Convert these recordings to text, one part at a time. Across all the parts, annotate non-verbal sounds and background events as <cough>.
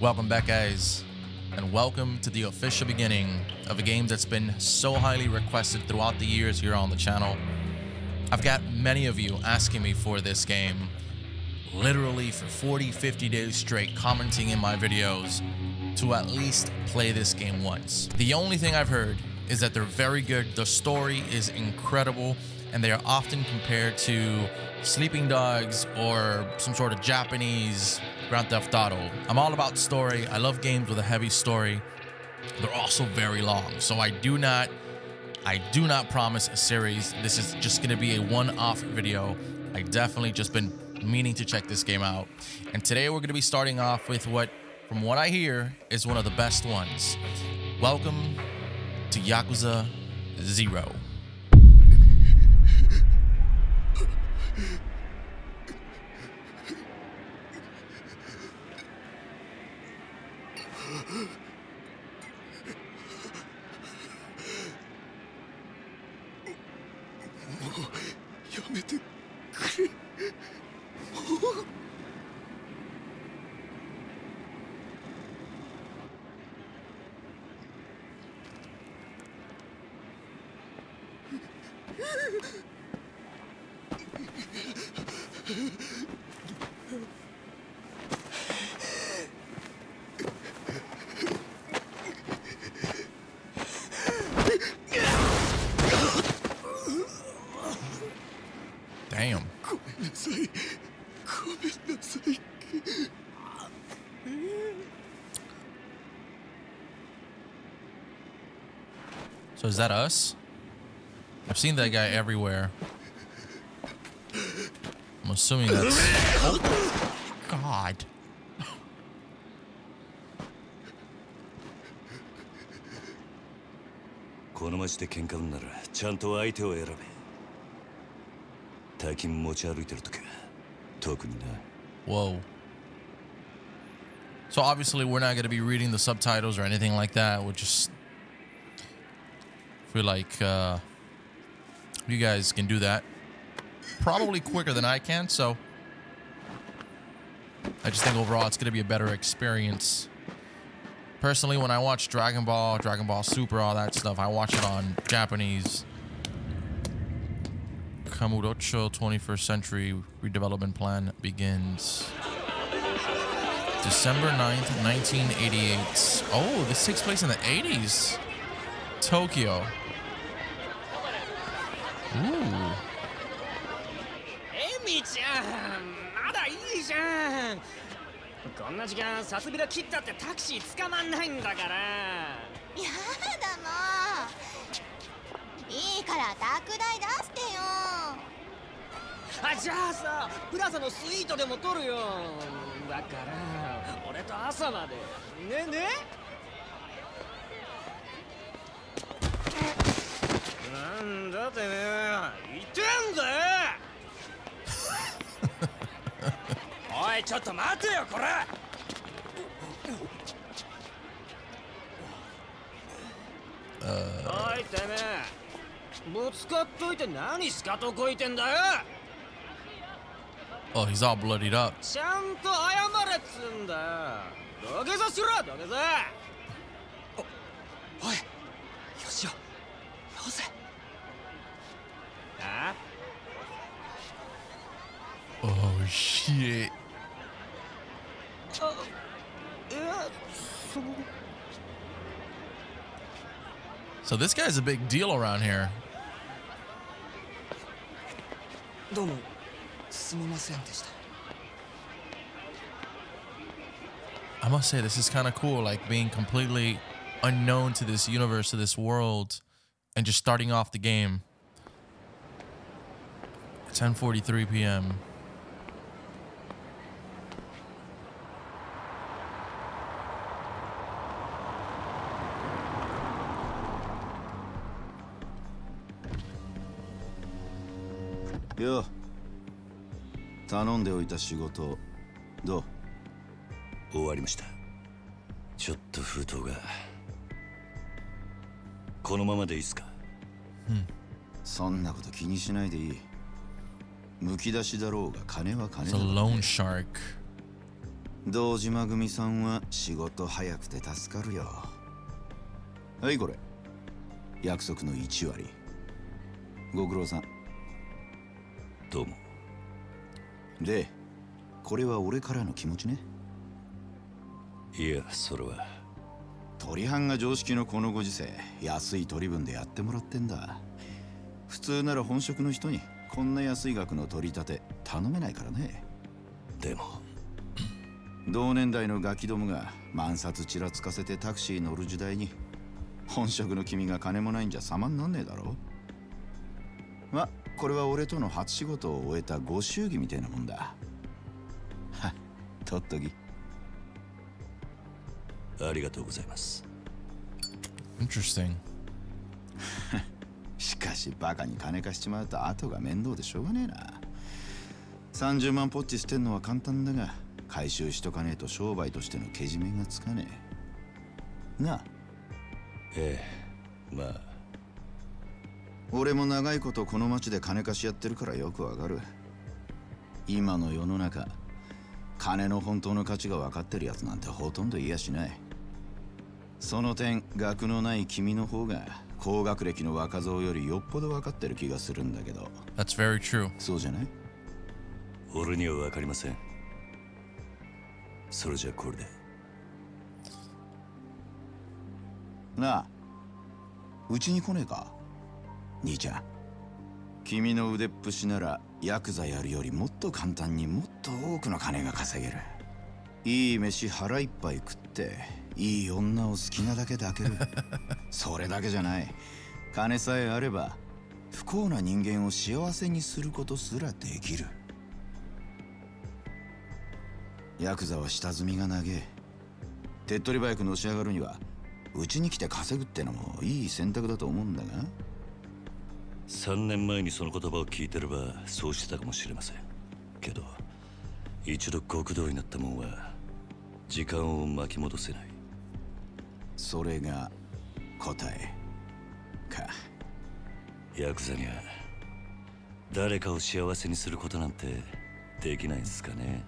Welcome back, guys, and welcome to the official beginning of a game that's been so highly requested throughout the years here on the channel. I've got many of you asking me for this game, literally for 40, 50 days straight, commenting in my videos to at least play this game once. The only thing I've heard is that they're very good, the story is incredible, and they are often compared to Sleeping Dogs or some sort of Japanese Grand Theft Auto. I'm all about story. I love games with a heavy story. They're also very long. So I do not I do not promise a series. This is just going to be a one-off video. I definitely just been meaning to check this game out. And today we're going to be starting off with what from what I hear is one of the best ones. Welcome to Yakuza 0. Metin. that us? I've seen that guy everywhere. I'm assuming that's... Oh, God. Whoa. So obviously we're not going to be reading the subtitles or anything like that. we are just feel like uh, you guys can do that probably quicker than I can, so I just think overall it's going to be a better experience. Personally, when I watch Dragon Ball, Dragon Ball Super, all that stuff, I watch it on Japanese Kamurocho 21st Century Redevelopment Plan begins. December 9th, 1988. Oh, this takes place in the 80s. Tokyo. うん、エミちゃんまだいいじゃんこんな時間サスビラ切ったってタクシー捕まんないんだからやだもういいから宅代出してよあじゃあさプラザのスイートでも取るよだから俺と朝までねねえなんだてめえ痛えんだ <laughs> おいちょっと待てよこれおいてめえぶつかっといて何しかとこいてんだよ Oh, he's all bloodied up. ちゃんと謝れっつんだよ。土下座しろ、土下座。お、おい、よしよ、よせ。Oh shit. So this guy's a big deal around here. I must say this is kind of cool like being completely unknown to this universe to this world and just starting off the game 10:43 p.m. よ頼んでおいた仕事どう終わりましたちょっと封筒がこのままでいいっすかうんそんなこと気にしないでいいむき出しだろうが金は金だ、ね。Loan shark. 堂島組さんは仕事早くて助かるよ。はい、これ。約束の1割。ご苦労さん。どうも。で、これは俺からの気持ちね。いや、それは。鳥飯が常識のこのご時世、安い取り分でやってもらってんだ。普通なら本職の人にこんな安い額の取り立て頼めないからねでも同年代のガキどもが万札ちらつかせてタクシー乗る時代に本職の君が金もないんじゃ様になんねえだろまこれは俺との初仕事を終えたご祝儀みたいなもんだはっ取っときありがとうございます Interesting <laughs> しかしバカに金貸しちまうと後が面倒でしょうがねえな30万ポッチ捨てんのは簡単だが回収しとかねえと商売としてのけじめがつかねえなあええまあ俺も長いことこの町で金貸しやってるからよくわかる今の世の中金の本当の価値が分かってるやつなんてほとんどいやしないその点額のない君の方が高学歴の若造よりよっぽど分かってる気がするんだけど。That's very true. そうじゃない俺には分かりません。それじゃこれで。なあ、うちに来ねえか兄ちゃん。君の腕っぷしならヤクザやるよりもっと簡単にもっと多くの金が稼げる。いい飯腹いっぱい食っていい女を好きなだけ抱ける <laughs> それだけじゃない金さえあれば不幸な人間を幸せにすることすらできるヤクザは下積みが長え手っ取り早くのし上がるにはうちに来て稼ぐってのもいい選択だと思うんだが3年前にその言葉を聞いてればそうしてたかもしれませんけど一度極道になったもんは時間を巻き戻せないそれが答えかヤクザには誰かを幸せにすることなんてできないんすかね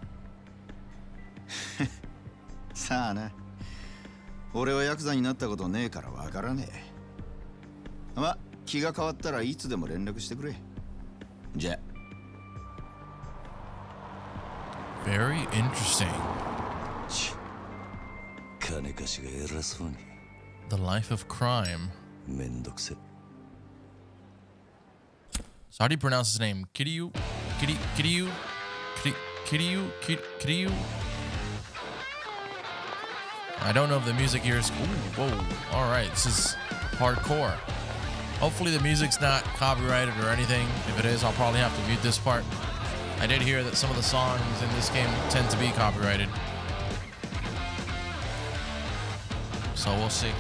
<laughs> さあな俺はヤクザになったことねえからわからねえま気が変わったらいつでも連絡してくれじゃ Very interesting. The life of crime. So how do you pronounce his name? Kiryu? Kiryu? Kiryu? Kiryu? Kiryu? I don't know if the music here is... Ooh, whoa. All right. This is hardcore. Hopefully the music's not copyrighted or anything. If it is, I'll probably have to mute this part. I did hear that some of the songs in this game tend to be copyrighted. So we'll see.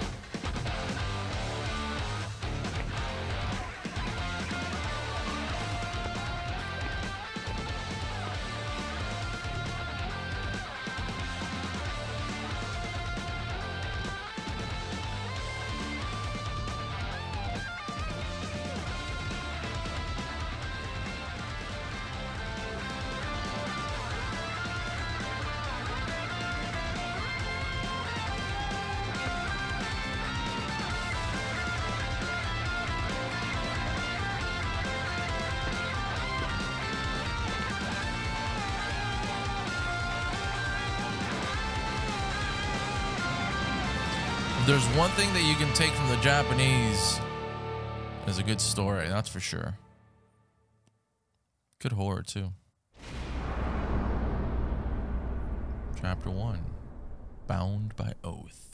there's one thing that you can take from the Japanese is a good story, that's for sure. Good horror, too. Chapter 1 Bound by Oath.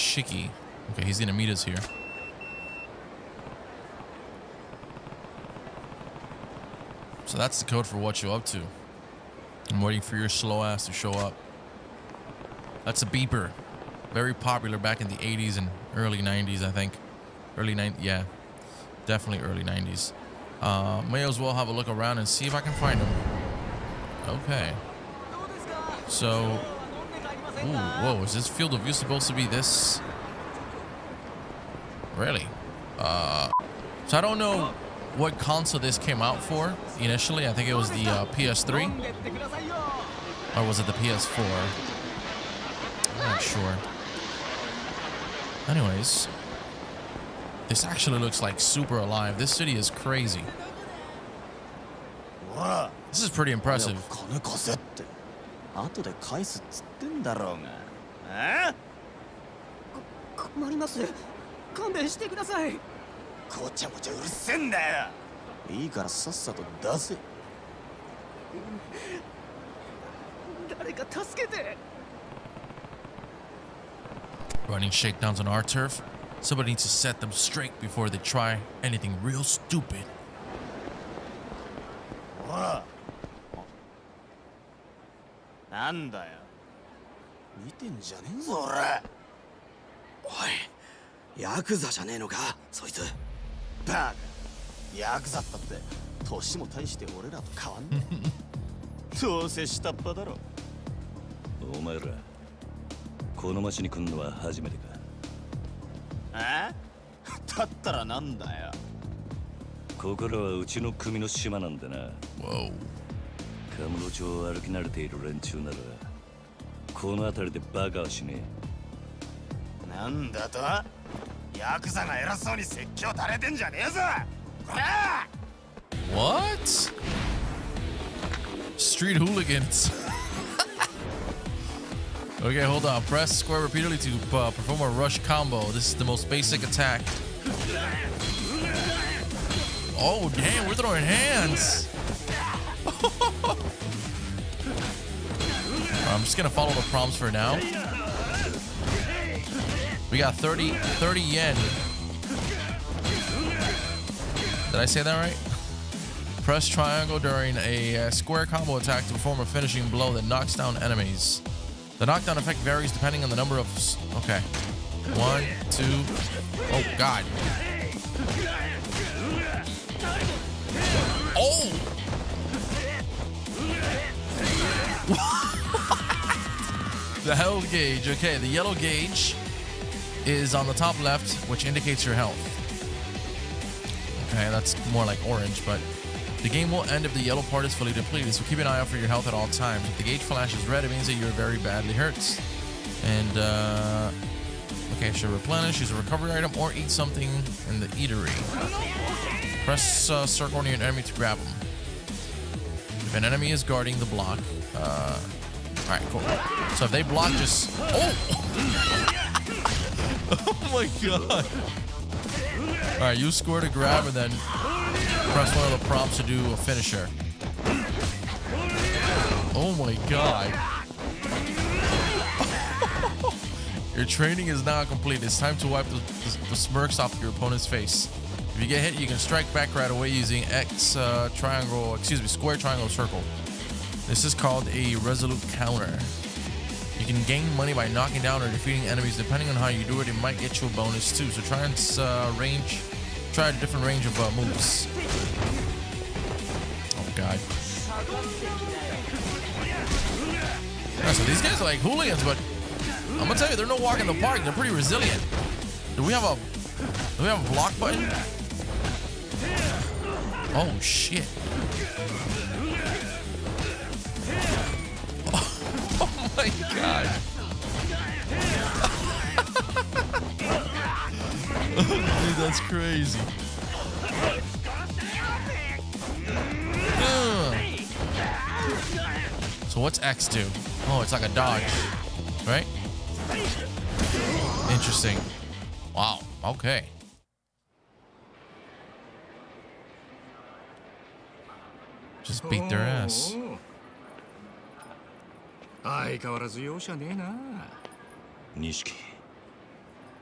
Shiki. Okay, he's going to meet us here. So that's the code for what you're up to. I'm waiting for your slow ass to show up. That's a beeper. Very popular back in the 80s and early 90s, I think. Early 90s, yeah. Definitely early 90s. Uh, may as well have a look around and see if I can find him. Okay. So, Ooh, whoa, is this field of view supposed to be this? Really? Uh, so I don't know what console this came out for initially. I think it was the uh, PS3. Or was it the PS4? I'm not sure. Anyways, this actually looks like super alive. This city is crazy. This is pretty impressive. 後で返すっつってんだろうがえ困ります勘弁してくださいごちゃごちゃうるせえんだよいいからさっさと出せ誰か助けて Running shakedowns on our turf? Somebody needs to set them straight before they try anything real stupid. なんだよ見てんじゃねえぞ俺おいヤクザじゃねえのかそいつバカヤクザったって年も大して俺らと変わんねえどうせ下っ端だろお前らこの町に来んのは初めてかえだったらなんだよここらはうちの組の島なんでな、wow. カムロ町を歩き慣れている連中ならこの辺りでバカはしねえなんだとヤクザが偉そうに説教垂れてんじゃねえぞこら What? Street hooligans. <laughs> okay, hold on. Press square repeatedly to uh, perform a rush combo. This is the most basic attack. Oh, damn, we're throwing hands. <laughs> <laughs> I'm just going to follow the prompts for now. We got 30, 30 yen. Did I say that right? <laughs> Press triangle during a uh, square combo attack to perform a finishing blow that knocks down enemies. The knockdown effect varies depending on the number of... Okay. One, two... Oh, God. Oh! <laughs> the health gauge. Okay, the yellow gauge is on the top left, which indicates your health. Okay, that's more like orange, but the game will end if the yellow part is fully depleted, so keep an eye out for your health at all times. If the gauge flashes red, it means that you're very badly hurt. And, uh... Okay, should replenish, use a recovery item, or eat something in the eatery. Press uh, circle near an enemy to grab them. If an enemy is guarding the block, uh, all right, cool. So if they block just... Oh! <laughs> oh my god. All right, you score to grab and then press one of the prompts to do a finisher. Oh my god. <laughs> your training is now complete. It's time to wipe the, the, the, smirks off your opponent's face. If you get hit, you can strike back right away using X uh, triangle, excuse me, square triangle circle. This is called a resolute counter. You can gain money by knocking down or defeating enemies. Depending on how you do it, it might get you a bonus too. So try and uh, range, try a different range of uh, moves. Oh god. so these guys are like hooligans, but I'm gonna tell you, they're no walk in the park. They're pretty resilient. Do we have a, do we have a block button? Oh shit. god. Dude, that's crazy. So what's X do? Oh, it's like a dodge, right? Interesting. Wow. Okay. Just beat their ass. Oh. 相変わらず容赦ねえな錦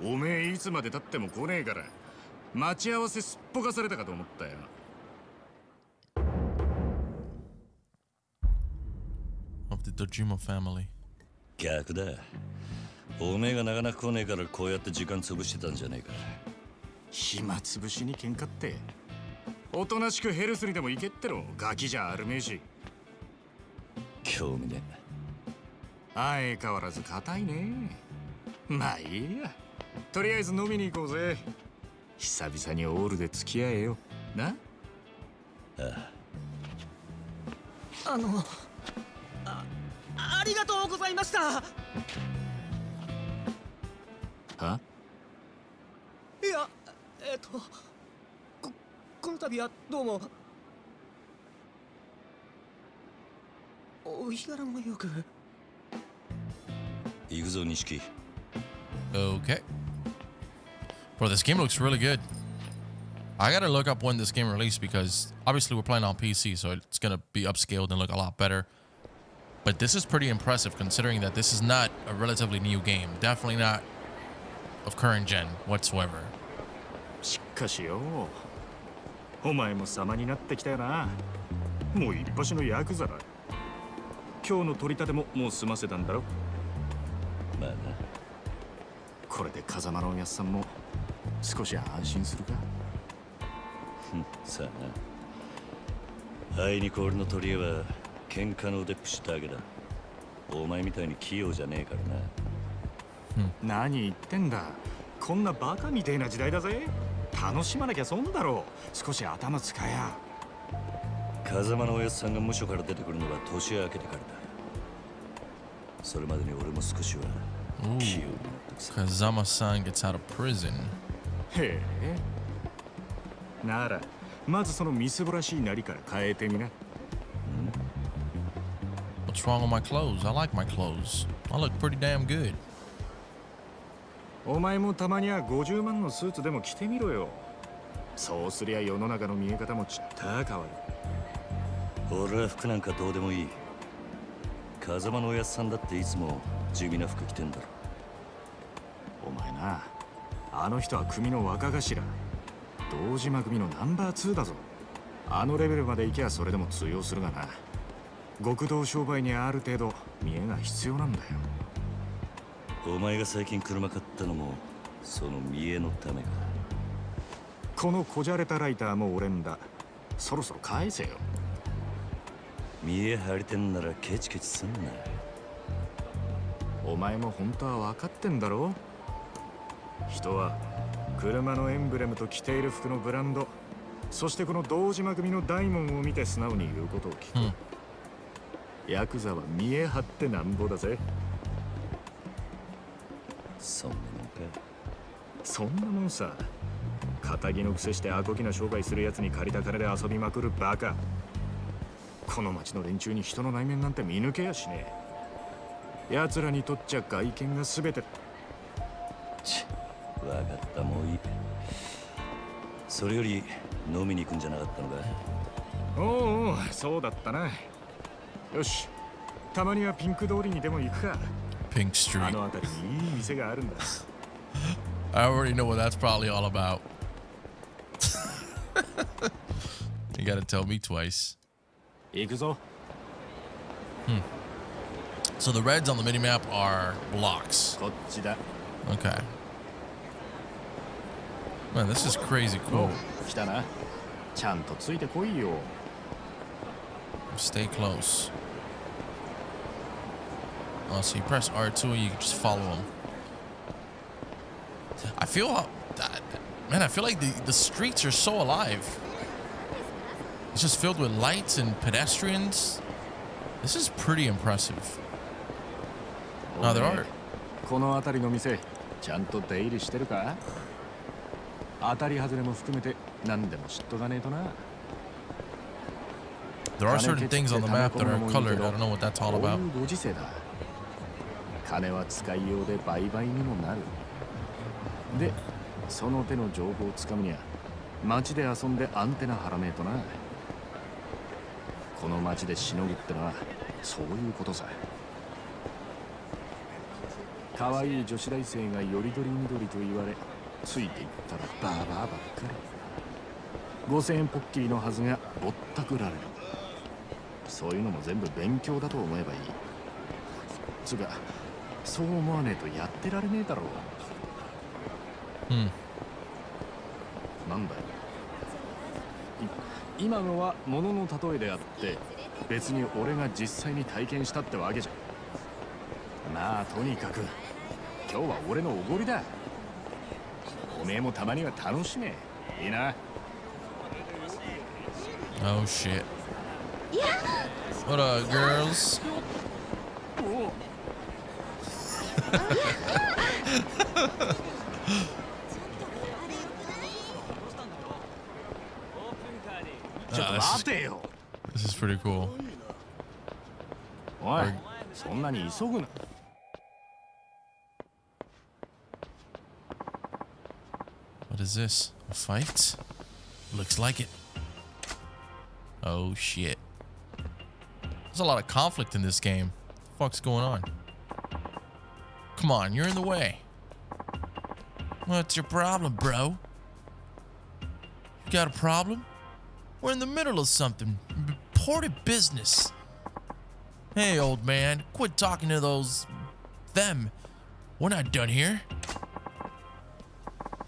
おめえいつまでたっても来ねえから待ち合わせすっぽかされたかと思ったよ逆だおめえがなかなか来ねえからこうやって時間潰してたんじゃねえか暇つぶしに喧嘩っておとなしくヘルスにでも行けってろガキじゃあるめえし興味ねえ相変わらず硬いねまあいいやとりあえず飲みに行こうぜ久々にオールで付き合えよなあああのあありがとうございましたはいやえっとここの度はどうもお日柄もよく。Okay. Bro, this game looks really good. I gotta look up when this game released because obviously we're playing on PC, so it's gonna be upscaled and look a lot better. But this is pretty impressive considering that this is not a relatively new game. Definitely not of current gen whatsoever. しかしよ、お前も様になってきたよな。もう一発のヤクザだ。今日の取り立てももう済ませたんだろまあなこれで風間のおやっさんも少し安心するかさあなあいにこ俺の取り柄は喧嘩の腕っぷしだけだお前みたいに器用じゃねえからな、何言ってんだこんなバカみてえな時代だぜ楽しまなきゃ損だろう少し頭使えや風間のおやっさんが無所から出てくるのは年明けてからだそれまでに俺も少しは o o Kazama-san gets out of prison. へえ。なら、まずそのみすぼらしいなりから変えてみな。What's wrong with my clothes? I like my clothes. I look pretty damn good. お前もたまには50万のスーツでも着てみろよ。そうすりゃ世の中の見え方もちった変わる。俺は服なんかどうでもいい。風間のおやっさんだっていつも地味な服着てんだろお前なあの人は組の若頭堂島組のナンバー2だぞあのレベルまで行けばそれでも通用するがな極道商売にある程度見えが必要なんだよお前が最近車買ったのもその見えのためかこのこじゃれたライターも俺んだそろそろ返せよ見え張りてんならケチケチすんなお前も本当は分かってんだろ人は車のエンブレムと着ている服のブランドそしてこの堂島組の大門を見て素直に言うことを聞く、うん、ヤクザは見え張ってなんぼだぜそんなもんかそんなもんさ仇のくせしてアコギな商売するやつに借りた金で遊びまくるバカこの町の連中に人の内面なんて見抜けやしねえ奴らにとっちゃ外見が全てち分かったもういいそれより飲みに行くんじゃなかったのかおうおうそうだったなよしたまにはピンク通りにでも行くかピンクストリートあの辺りにいい店があるんだ I already know what that's probably all about <laughs> you gotta tell me twice Hmm. So the reds on the minimap are blocks. Okay. Man, this is crazy cool. Oh, Stay close. Oh, so you press R2 you just follow him. I feel, uh, man, I feel like the, the streets are so alive. It's just filled with lights and pedestrians. This is pretty impressive. Now there are. there are certain things on the map that are colored. I don't know what that's all about. ご時世だ。金は使いようで売買にもなる。で、その手の情報をつかむには、街で遊んでアンテナ張らねえとな。この町でしのぐってのはそういうことさ可愛い女子大生がよりどりみどりと言われついていったらバーバーばっかり5000円ポッキリのはずがぼったくられるそういうのも全部勉強だと思えばいいつうかそう思わねえとやってられねえだろううんなんだよ今のは物の例えであって別に俺が実際に体験したってわけじゃまあとにかく今日は俺のおごりだおめえもたまには楽しめいいな Oh shit. What up, girls? <laughs> <laughs> Uh, this, is, pretty cool. What is this? A fight? Looks like it. Oh shit. There's a lot of conflict in this game. What the fuck's going on? Come on, you're in the way. What's your problem, bro? You got a problem? We're in the middle of something. Important business. Hey, old man, quit talking to those... them. We're not done here.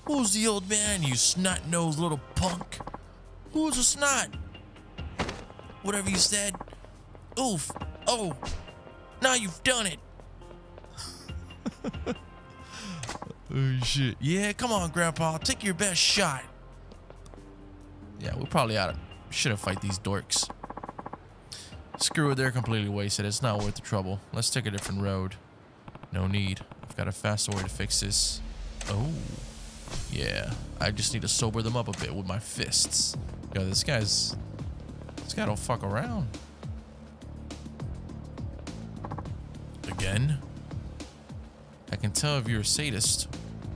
Who's the old man, you snot-nosed little punk? Who's a snot? Whatever you said. Oof. Oh. Now you've done it. <laughs> oh, shit. Yeah, come on, Grandpa. Take your best shot. Yeah, we probably oughta should have fight these dorks. Screw it, they're completely wasted. It's not worth the trouble. Let's take a different road. No need. I've got a faster way to fix this. Oh, yeah. I just need to sober them up a bit with my fists. Yo, this guy's... This guy don't fuck around. Again? I can tell if you're a sadist.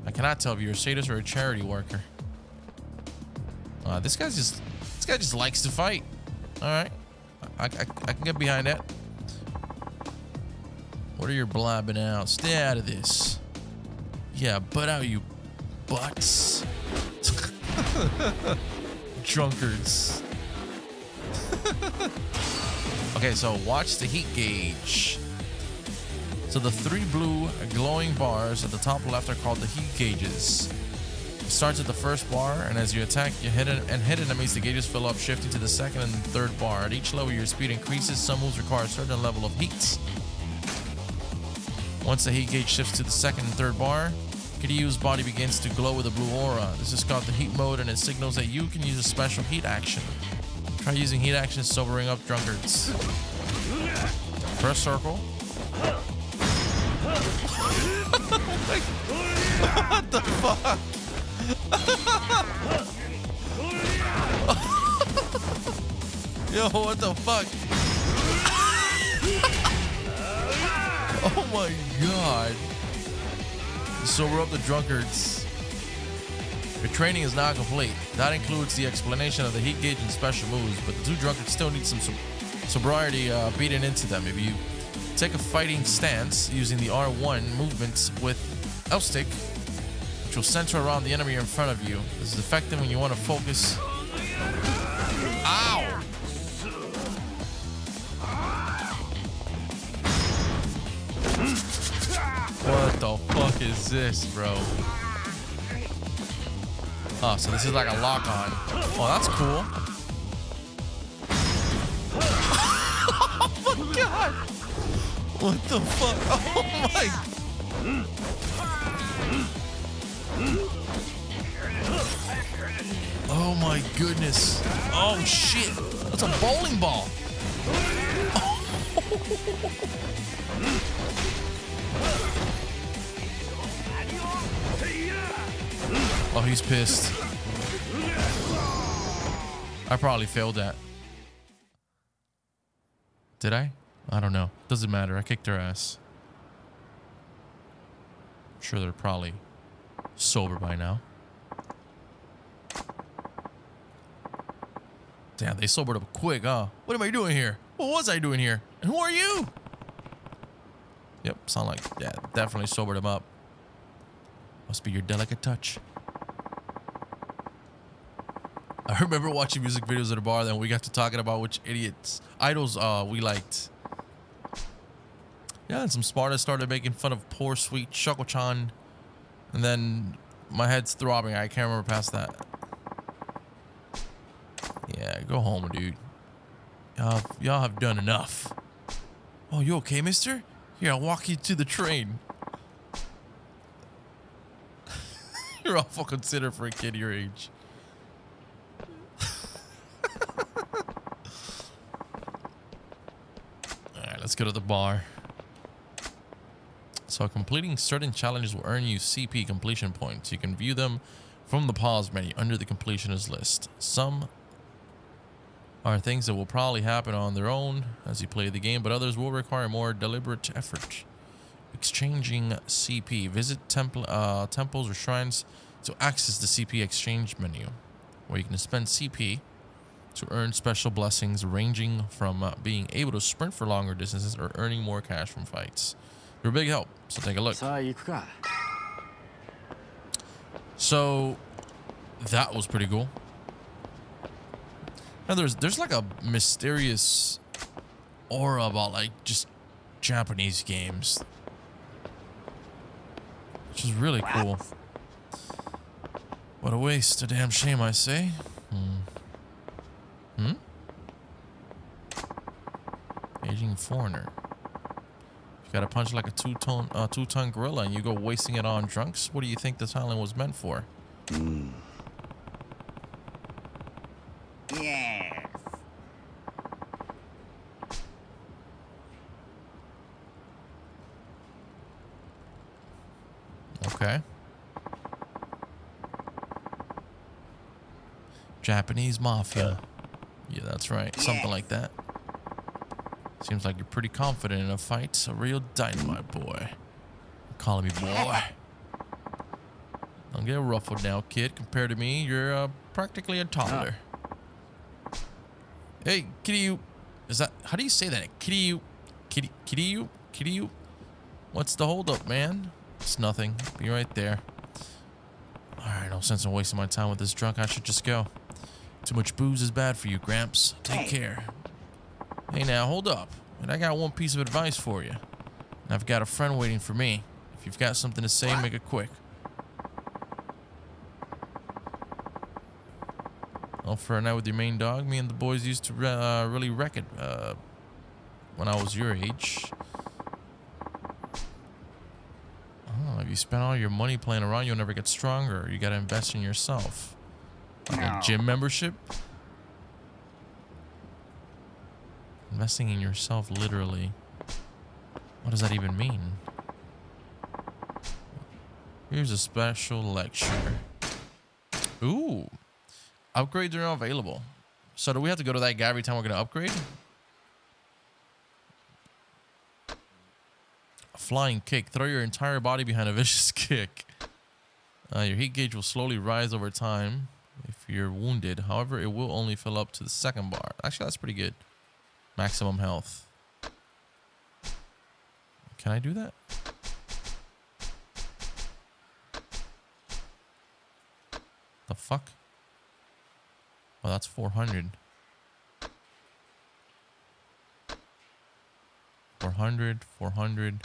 I cannot tell if you're a sadist or a charity worker. Uh, this guy's just this guy just likes to fight. All right, I, I, I can get behind that. What are your blabbing out? Stay out of this. Yeah, butt out, you butts. <laughs> Drunkards. <laughs> okay, so watch the heat gauge. So the three blue glowing bars at the top left are called the heat gauges starts at the first bar, and as you attack you hit it and hit enemies, the gauges fill up, shifting to the second and third bar. At each level, your speed increases. Some moves require a certain level of heat. Once the heat gauge shifts to the second and third bar, Kiryu's body begins to glow with a blue aura. This is called the heat mode, and it signals that you can use a special heat action. Try using heat action sobering up drunkards. Press circle. <laughs> what the fuck? <laughs> Yo, what the fuck? <laughs> oh my god. So we're up to drunkards. Your training is now complete. That includes the explanation of the heat gauge and special moves, but the two drunkards still need some sobriety uh, beaten into them. If you take a fighting stance using the R1 movements with L-stick, which will center around the enemy in front of you. This is effective when you want to focus. Ow! What the fuck is this, bro? Oh, so this is like a lock-on. Oh, that's cool. <laughs> oh my god! What the fuck? Oh my... Oh my goodness. Oh shit. That's a bowling ball. <laughs> Oh, he's pissed. I probably failed that. Did I? I don't know. Doesn't matter. I kicked their ass. I'm sure they're probably sober by now. Damn, they sobered up quick, huh? What am I doing here? What was I doing here? And who are you? Yep, sound like yeah, definitely sobered him up. Must be your delicate touch. I remember watching music videos at a bar, then we got to talking about which idiots idols uh we liked. Yeah, and some Sparta started making fun of poor sweet Chuckle chan and then my head's throbbing. I can't remember past that. Yeah, go home, dude. Y'all, have done enough. Oh, you okay, mister? Here, I'll walk you to the train. <laughs> You're awful considerate for a kid your age. <laughs> All right, let's go to the bar. So completing certain challenges will earn you CP completion points. You can view them from the pause menu under the completionist list. Some are things that will probably happen on their own as you play the game, but others will require more deliberate effort. Exchanging CP. Visit temple, uh, temples or shrines to access the CP exchange menu, where you can spend CP to earn special blessings ranging from uh, being able to sprint for longer distances or earning more cash from fights. You're a big help. So take a look. So that was pretty cool. Now there's there's like a mysterious aura about like just Japanese games. Which is really cool. What a waste, a damn shame I say. Hmm. Hmm? Aging foreigner. Gotta punch like a two-ton uh, two-ton gorilla and you go wasting it on drunks? What do you think this island was meant for? Mm. Yes. Okay. Japanese mafia. Yeah, that's right. Yes. Something like that. Seems like you're pretty confident in a fight. A real dynamite boy. You're calling me boy. Don't get ruffled now, kid. Compared to me, you're uh, practically a toddler. Hey, Hey, you Is that... How do you say that? you, kitty, you, kitty, you. What's the holdup, man? It's nothing. Be right there. Alright, no sense in wasting my time with this drunk. I should just go. Too much booze is bad for you, Gramps. Take care. Hey now, hold up. And I got one piece of advice for you. And I've got a friend waiting for me. If you've got something to say, what? make it quick. Well, for a night with your main dog, me and the boys used to uh, really wreck it uh, when I was your age. Oh, if you spend all your money playing around, you'll never get stronger. You gotta invest in yourself. Like a gym membership? Investing in yourself, literally. What does that even mean? Here's a special lecture. Ooh. Upgrades are now available. So do we have to go to that guy every time we're going to upgrade? A flying kick. Throw your entire body behind a vicious <laughs> kick. Uh, your heat gauge will slowly rise over time if you're wounded. However, it will only fill up to the second bar. Actually, that's pretty good. Maximum health. Can I do that? The fuck? Well, that's 400. 400, 400.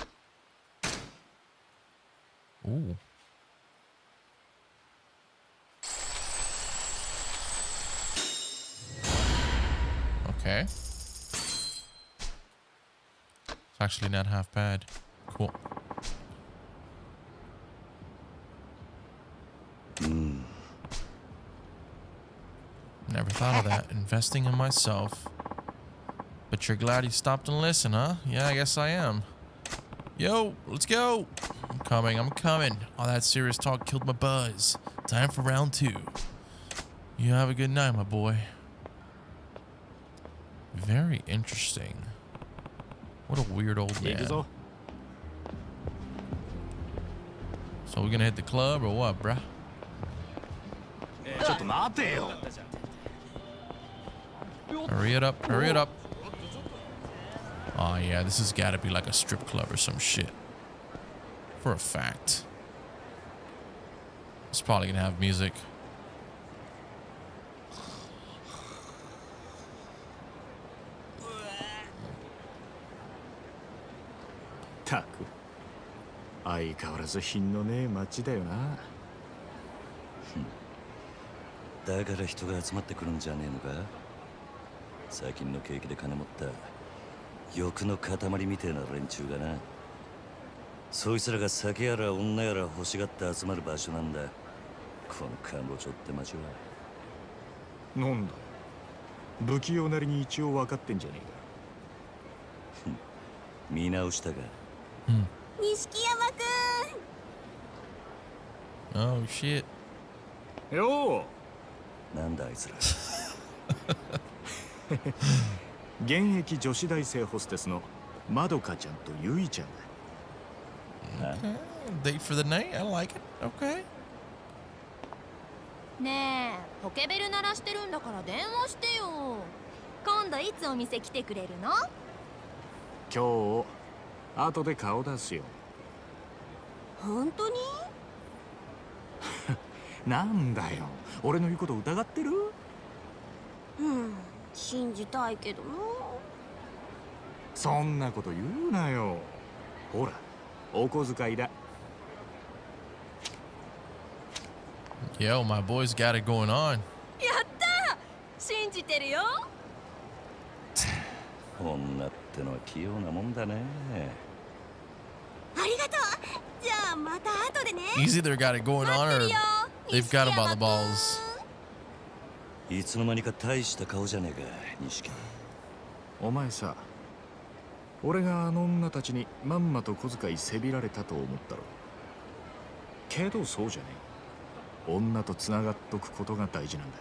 Ooh. Okay. It's actually not half bad. Cool. Hmm. Never thought of that. Investing in myself. But you're glad you stopped and listened, huh? Yeah, I guess I am. Yo, let's go. I'm coming, I'm coming. All that serious talk killed my buzz. Time for round two. You have a good night, my boy. Very interesting. What a weird old man. So we're gonna hit the club or what, bruh? Eh, hurry it up, hurry it up. Oh yeah, this has gotta be like a strip club or some shit. For a fact. It's probably gonna have music. たく相変わらず品のねえ町だよなだから人が集まってくるんじゃねえのか最近の景気で金持った欲の塊みてえな連中がなそいつらが酒やら女やら欲しがって集まる場所なんだこの官房所って町はなんだ不器用なりに一応分かってんじゃねえか見直したか錦山くん。i s h i k よ y なんだあいつら。現役女子大生ホステスのまどかちゃんとゆいちゃんだ。Date for the night. I like it. Okay. ねえ、ポケベル鳴らしてるんだから電話してよ。今度いつお店来てくれるの？今日。後で顔出すよ本当に <laughs> なんだよ俺の言うこと疑ってるうん信じたいけどなそんなこと言うなよほらお小遣いだ Yo, my boy's got it going on. やった信じてるよこんなってのは器用なもんだねありがとうじゃあまた後でね He's either got it going on or they've got him by the balls いつの間にか大した顔じゃねえか錦お前さ俺があの女たちにまんまと小遣いせびられたと思ったろけどそうじゃねえ女とつながっとくことが大事なんだ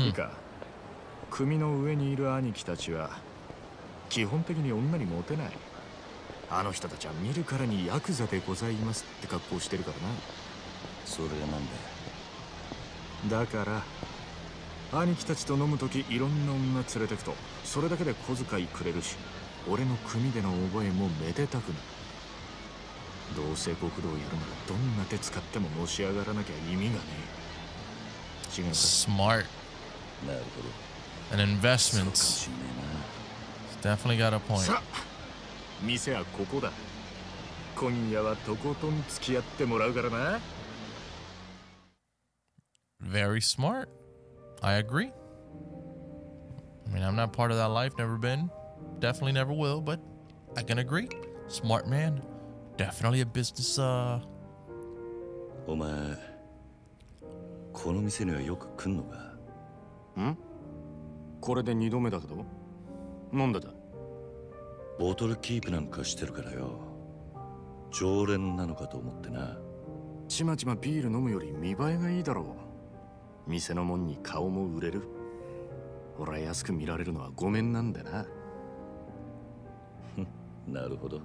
んいいか組の上にいる兄貴たちは基本的に女にモテないあの人たちは見るからにヤクザでございますって格好してるからなそれなんだだから兄貴たちと飲む時いろんな女連れてくとそれだけで小遣いくれるし俺の組での覚えもめでたくなどうせ極道やるならどんな手使ってものし上がらなきゃ意味がねえ違うか s m a r なるほど an investment. It's definitely got a point. Very smart. I agree. I mean, I'm not part of that life, never been, definitely never will, but I can agree. Smart man, definitely a business. Uh. Hmm? これで2度目だけど飲んでたボトルキープなんかしてるからよ常連なのかと思ってなちまちまビール飲むより見栄えがいいだろう店のもんに顔も売れる俺は安く見られるのはごめんなんだな <laughs> なるほど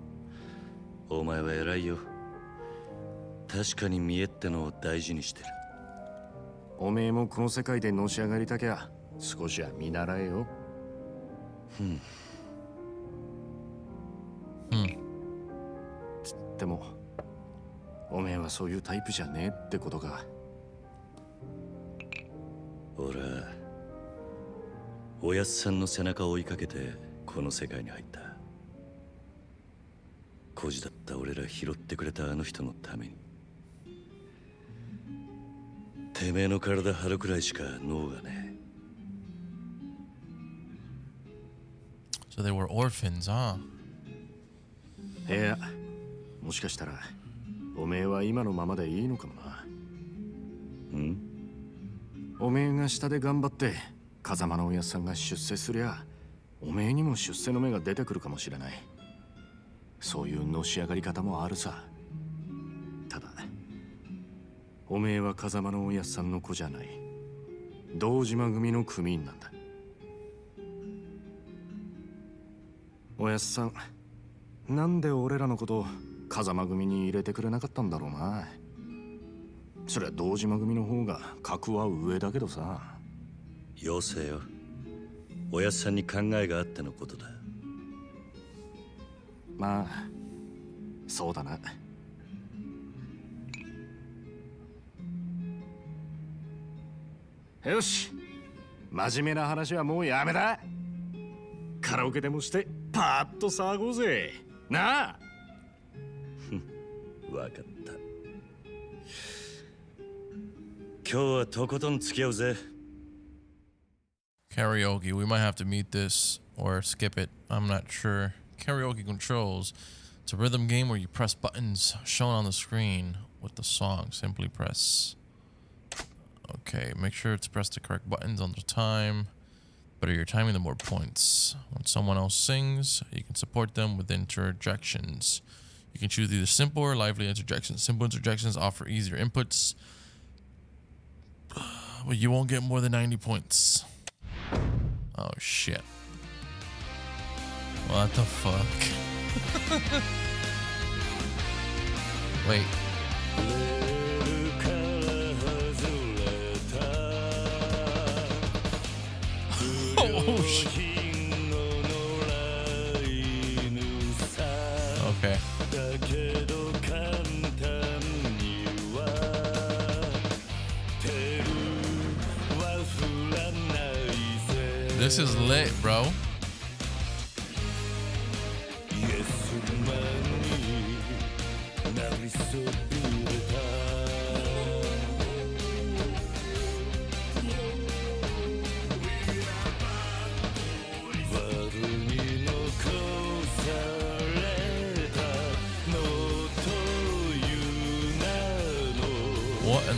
お前は偉いよ確かに見えってのを大事にしてるおめえもこの世界でのし上がりたきゃ少しは見習えよ。うん。うん。つっても、おめえはそういうタイプじゃねえってことか。俺、おやっさんの背中を追いかけて、この世界に入った。孤児だった俺ら拾ってくれたあの人のために。てめえの体張るくらいしか脳がね So they were orphans, huh? いや、もしかしたら、おめえは今のままでいいのかもな。うんおめえが下で頑張って、風間のおやさんが出世すりゃ、おめえにも出世の目が出てくるかもしれない。そういうのし上がり方もあるさ。ただ、おめえは風間のおやさんの子じゃない。堂島組の組員なんだ。おやすさんなんで俺らのこと風間組に入れてくれなかったんだろうなそりゃ堂島組の方が格は上だけどさよせよおやすさんに考えがあってのことだまあそうだなよし真面目な話はもうやめだカラオケでもしてパーッと騒ごうぜなあわかった今日はとことん付き合うぜ Karaoke, we might have to m e t e this or skip it. I'm not sure. Karaoke controls. It's a rhythm game where you press buttons shown on the screen with the song. Simply press. Okay, make sure to press the correct buttons on the time. better your timing, the more points. When someone else sings, you can support them with interjections. You can choose either simple or lively interjections. Simple interjections offer easier inputs, but you won't get more than 90 points. Oh, shit. What the fuck? <laughs> Wait. Okay. This is lit, bro.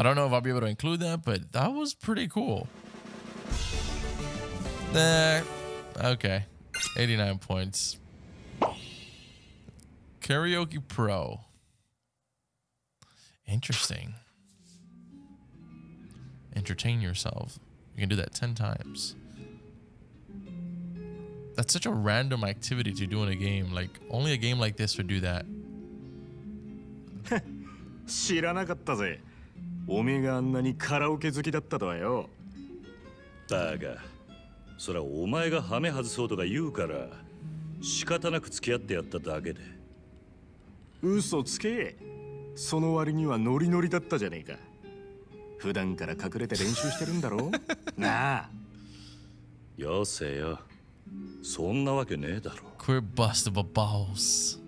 I don't know if I'll be able to include that, but that was pretty cool. There, okay. 89 points. Karaoke Pro. Interesting. Entertain yourself. You can do that 10 times. That's such a random activity to do in a game. Like, only a game like this would do that. <laughs> 知らなかったぜ。おめえがあんなにカラオケ好きだったとはよだがそらお前がハメ外そうとか言うから仕方なく付き合ってやっただけで嘘つけその割にはノリノリだったじゃねえか普段から隠れて練習してるんだろう <laughs> なあよせよそんなわけねえだろ Queer と u s t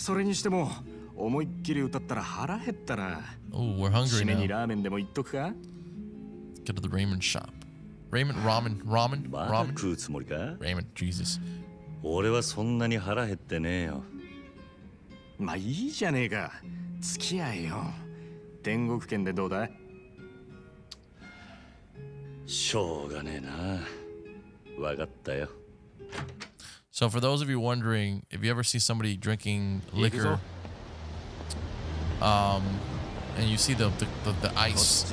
それにしても思いっきり歌ったら腹減ったな。o we're hungry now. にラーメンでも言っとくか Go to the ramen shop. Ramen, ramen, ramen, ramen. r a m n Jesus. 俺はそんなに腹減ってねえよ。まあいいじゃねえか。付き合えよ。天国圏でどうだしょうがねえな。わかったよ。So for those of you wondering, if you ever see somebody drinking liquor, um, and you see the the, the, the oh, ice,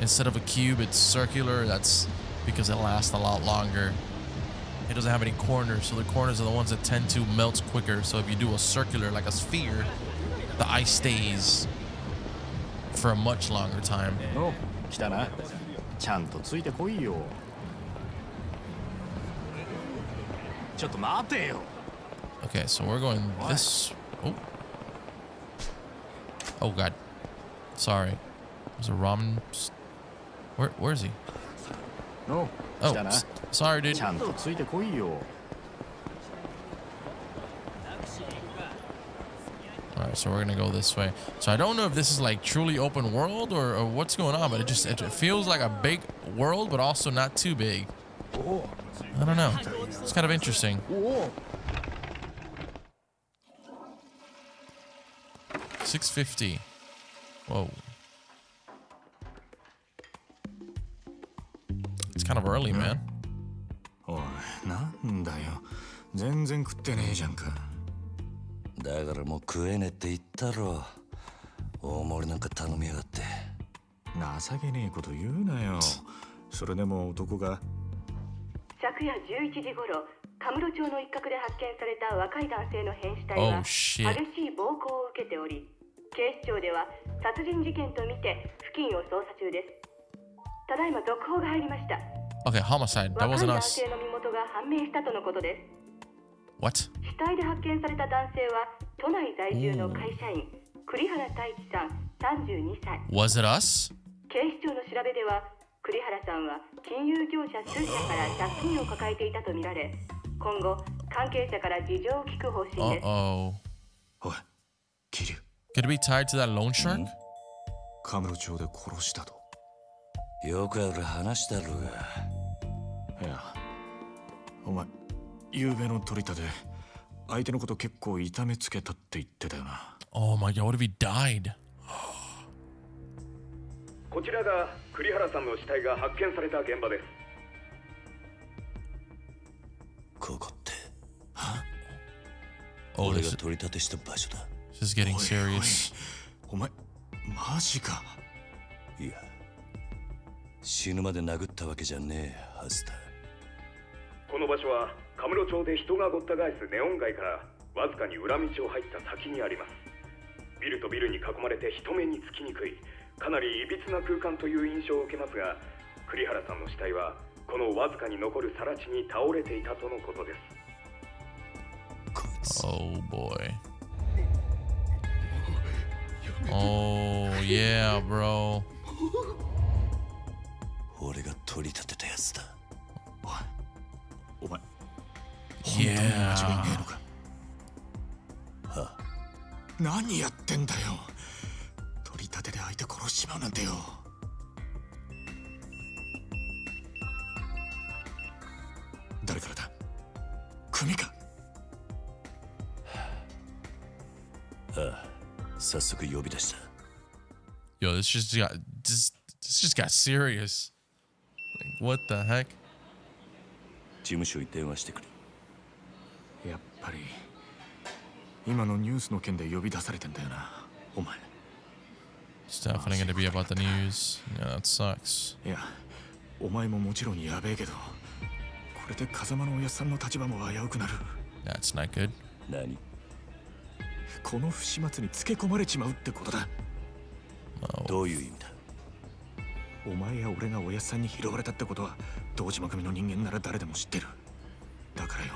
instead of a cube, it's circular. That's because it lasts a lot longer. It doesn't have any corners, so the corners are the ones that tend to melt quicker. So if you do a circular, like a sphere, the ice stays for a much longer time. Oh, Okay, so we're going what? this. Oh. Oh god. Sorry. There's a ramen. Where where is he? No. Oh. Sorry, dude. Alright, so we're gonna go this way. So I don't know if this is like truly open world or, or what's going on, but it just it, it feels like a big world, but also not too big. Oh, I don't know. It's kind of interesting. Six fifty. Whoa. It's kind of early, man. おい、なんだよ。全然食ってねえじゃんか。だからもう食えねえって言ったろ。大盛りなんか頼みやがって。情けねえこと言うなよ。それでも男が昨夜11時頃カムロ町の一角で発見された若い男性の変死体は激しい暴行を受けており警視庁では殺人事件とみて付近を捜査中ですただいま続報が入りました Okay, h o m i c 男性の身元が判明したとのことです。What? 死体で発見された男性は都内在住の会社員、栗原太一さん、32歳。Was it us? 警視庁の調べでは栗原さんは金融業者数社から借金を抱えていたとみられ今後関係者から事情を聞く方針です Uh-oh. おい桐生 Could it be tied to that loan shark? カムロ町で殺したとよくある話だろうがいやお前昨夜の取り立て相手のこと結構痛めつけたって言ってたよな Oh my god, what if he died? こちらが栗原さんの死体が発見された現場ですここって俺が取り立てした場所だ This getting serious お前マジかいや死ぬまで殴ったわけじゃねえはずだこの場所はカムロ町で人がごった返すネオン街からわずかに裏道を入った先にありますビルとビルに囲まれて人目につきにくいかなりいびつな空間という印象を受けますが栗原さんの死体はこのわずかに残る更地に倒れていたとのことです Oh boy <laughs> Oh yeah bro 俺が取り立てたやつだお前本当に間違いねえのか、yeah. はあ、何やってんだよたてで相手殺しちまうなんてよ誰からだ組かああ早速呼び出した Yo, this just got this, this just got serious. Like, what the heck? 事務所に電話してくれやっぱり今のニュースの件で呼び出されてんだよなお前 It's definitely gonna be about the news. Yeah, that sucks. Yeah. お前ももちろんやべえけど、これで風間のおやさんの立場も危うくなる。That's not good. 何この不始末につけ込まれちまうってことだ。Oh. どういう意味だお前や俺がおやさんに拾われたってことは、堂島組の人間なら誰でも知ってる。だからよ、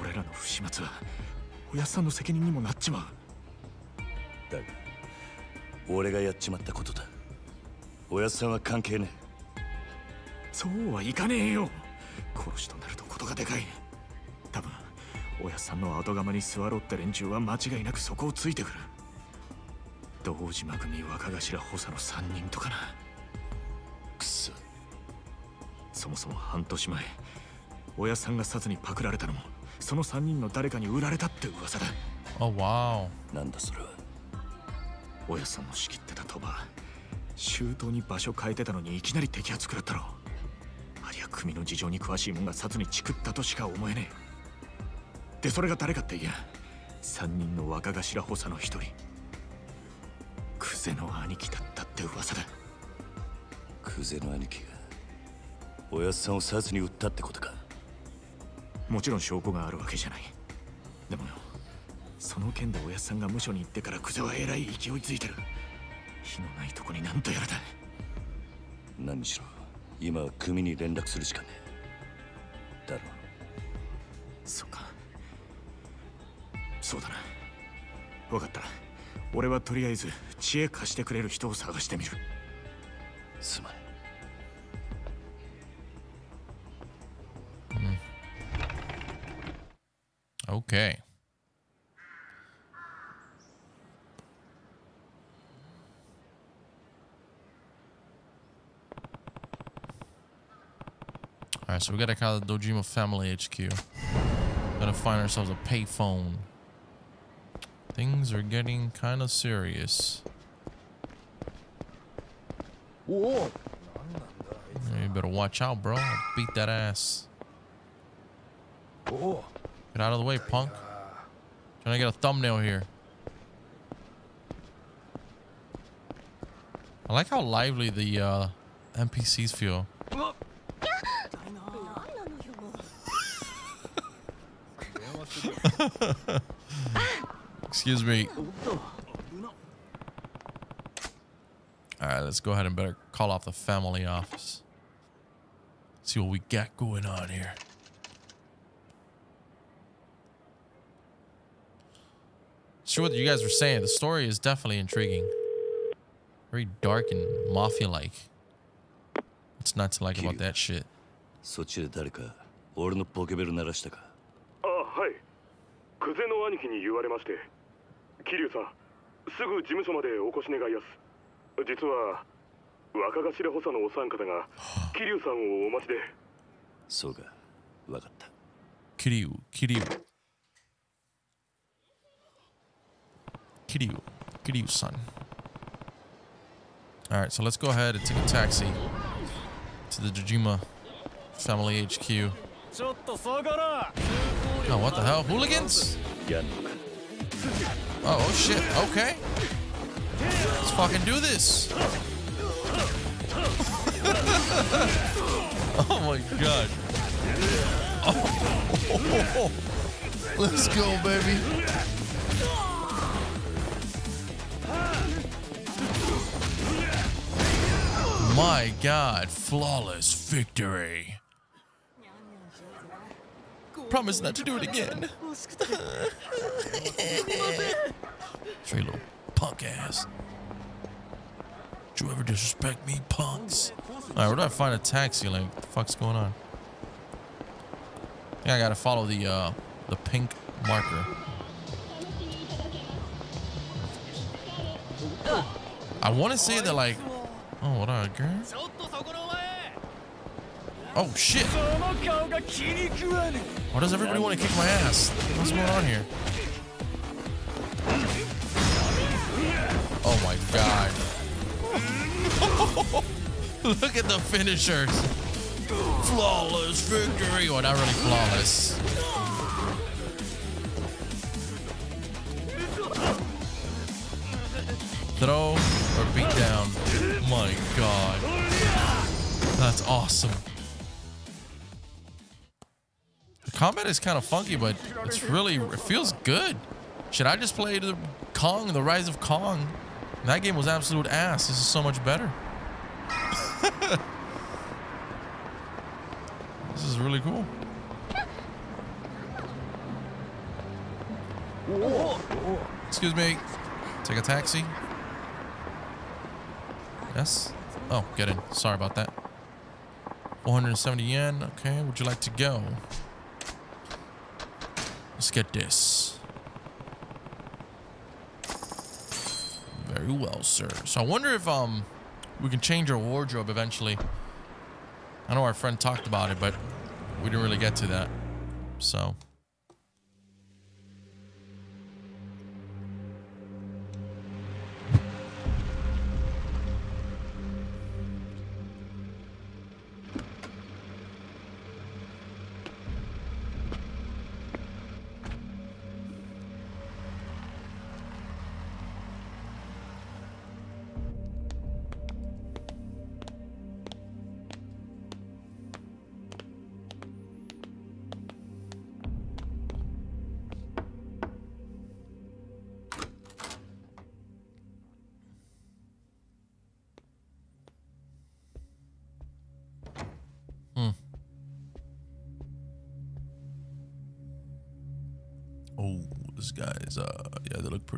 俺らの不始末は、おやさんの責任にもなっちまう。だが。俺がやっちまったことだおやさんは関係ねえそうはいかねえよ殺しとなるとことがでかい多分おやさんの後釜に座ろうって連中は間違いなくそこをついてくる堂島組若頭補佐の3人とかなくそそもそも半年前おやさんが札にパクられたのもその3人の誰かに売られたって噂だあわおなんだそれは親さんの仕切ってた鳥羽周到に場所変えてたのにいきなり敵発食らったろありゃ組の事情に詳しいもんが殺にチクったとしか思えねえでそれが誰かっていや3人の若頭補佐の一人クゼの兄貴だったって噂だクゼの兄貴が親やさんを殺に売ったってことかもちろん証拠があるわけじゃないでもよその件でおやさんが無所に行ってからクジはえらい勢いついてる火のないとこになんとやらだ何しろ今は組に連絡するしかねえだろうそうかそうだな分かった俺はとりあえず知恵貸してくれる人を探してみるすまない Okay. Alright, so we gotta call the Dojima Family HQ. Gotta find ourselves a payphone. Things are getting kind of serious. Whoa. You better watch out, bro. beat that ass. Get out of the way, punk. Trying to get a thumbnail here. I like how lively the uh, NPCs feel. <laughs> Excuse me. All right, let's go ahead and better call off the family office. See what we got going on here. Sure, what you guys were saying. The story is definitely intriguing. Very dark and mafia-like. What's not to like about that shit? はい久世の兄貴に言われまして桐生さんすぐ事務所までお越し願いやす実は若頭補佐のお三方が桐生さんをお待ちでそうかわかった桐生桐生桐生桐生さん Alright, so let's go ahead and take a taxi to the Jujima Family HQ. Oh, what the hell? Hooligans? Oh, oh shit. Okay. Let's fucking do this. <laughs> oh my god. Oh. <laughs> Let's go, baby. My god, flawless victory. Promise not to do it again. Straight <laughs> little punk ass. Did you ever disrespect me, punks? Alright, where do I find a taxi? Like, what the fuck's going on? Yeah, I gotta follow the, uh, the pink marker. I want to say that, like... Oh, what up, girl? Oh, shit. Why does everybody want to kick my ass? What's going on here? Oh, my God. <laughs> Look at the finishers. Flawless victory. Well, oh, not really flawless. Throw or beat down. My God. That's awesome. combat is kind of funky, but it's really, it feels good. Should I just play the Kong, the Rise of Kong? That game was absolute ass. This is so much better. <laughs> this is really cool. Excuse me. Take a taxi. Yes? Oh, get in. Sorry about that. 470 yen. Okay, would you like to go? Let's get this. Very well, sir. So I wonder if um we can change our wardrobe eventually. I know our friend talked about it, but we didn't really get to that. So...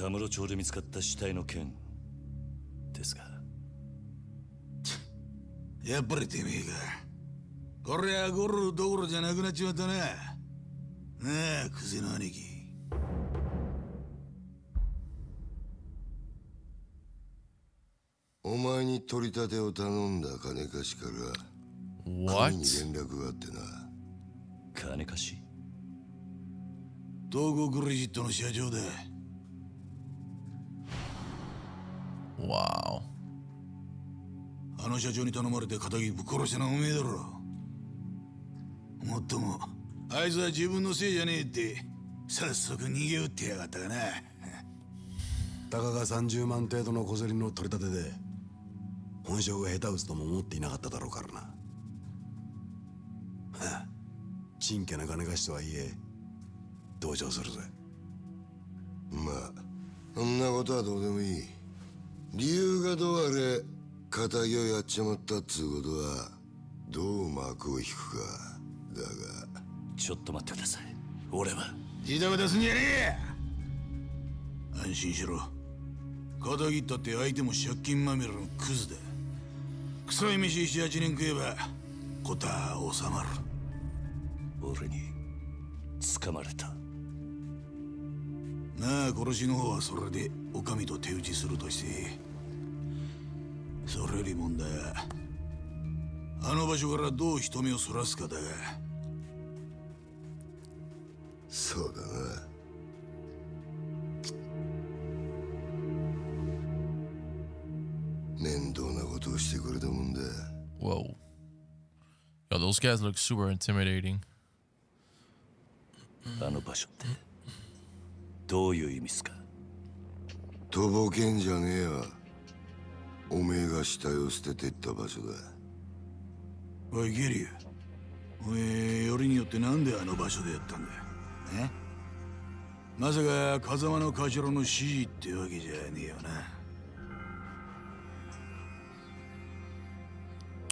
カムロ町で見つかった死体の件ですがやっぱりてめえかこりゃゴルどころじゃなくなっちまったなねえクゼの兄貴お前に取り立てを頼んだ金貸しから何に連絡があってな金貸し東国クレジットの社長だわ o あの社長に頼まれて仇ぶっ殺したのはおめえだろ。もっとも、あいつは自分のせいじゃねえって、早速逃げ打ってやがったがな。たかが30万程度の小銭の取り立てで、本職が下手打つとも思っていなかっただろうからな。はあ、ちんけな金貸しとはいえ、同情するぜ。まあ、そんなことはどうでもいい。理由がどうあれ敵をやっちまったっつうことはどう幕を引くかだがちょっと待ってください俺は自宅出すんやゃ安心しろ肩切ったって相手も借金まみれのクズだ臭い飯78年食えばこた収まる俺に掴まれたなあ殺しの方はそれで女将と手打ちするとしてそれより問題はあの場所からどう人目をそらすかだがそうだな面倒なことをしてくれたもんだ Whoa. Yo, those guys look super intimidating. あの場所ってどういう意味っすかとぼけんじゃねえわおめえが死体を捨ててった場所だおいゲリュおめえよりによってなんであの場所でやったんだえまさか風間の頭の指示ってわけじゃねえよな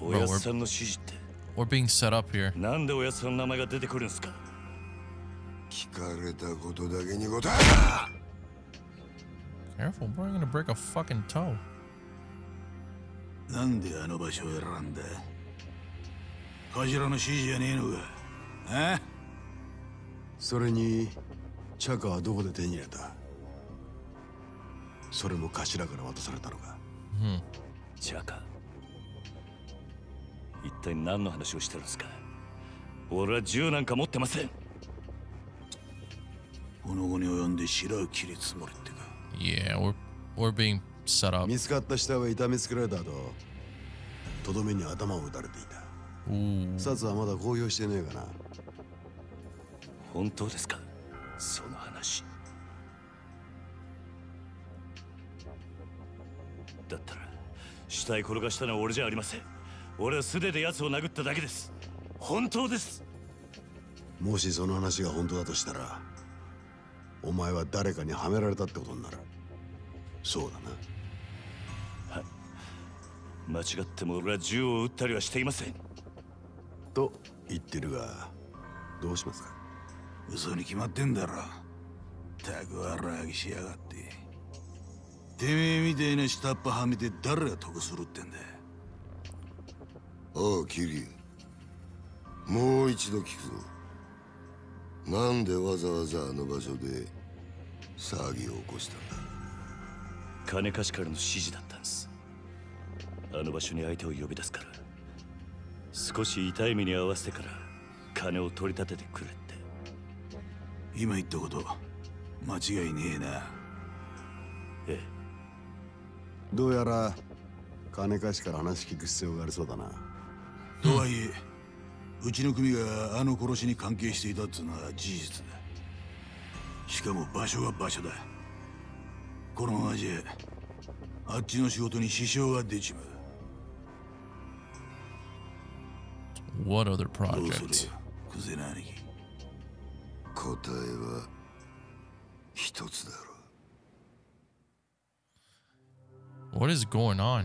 おやさんの指示って We're being set up here. なでおやさんの名前が出てくるんすか聞かれたことだけに答えな Careful, bro. I'm gonna break a fucking toe. なんであの場所を選んだカジラの指示じゃねえのかえそれに、チャカはどこで手に入れたそれも頭から渡されたのかうん。チャカ。一体何の話をしてるんですか俺は銃なんか持ってません Yeah, we're we're being set up. 見つかった下は痛めつけられた後、とどめに頭を打たれていた。さつはまだ公表してねえかな。本当ですかその話。だったら、死体転がしたのは俺じゃありません。俺は素手で奴を殴っただけです。本当ですもしその話が本当だとしたら、お前は誰かにはめられたってことになるそうだな間違っても俺は銃を撃ったりはしていませんと言ってるがどうしますか嘘に決まってんだろたくわらげしやがっててめえみてえな下っ端はめて誰が得するってんだああキリもう一度聞くぞなんでわざわざあの場所で騒ぎを起こしたんだ金貸しからの指示だったんですあの場所に相手を呼び出すから少し痛い目に合わせてから金を取り立ててくれって今言ったこと間違いねえなええどうやら金貸しから話聞く必要があるそうだなとはいえうちの組があの殺しに関係していたっつうのは事実だしかも場所は場所だこのままじゃあっちの仕事に支障が出ちまう What other project? ク答えは一つだろう What is going on?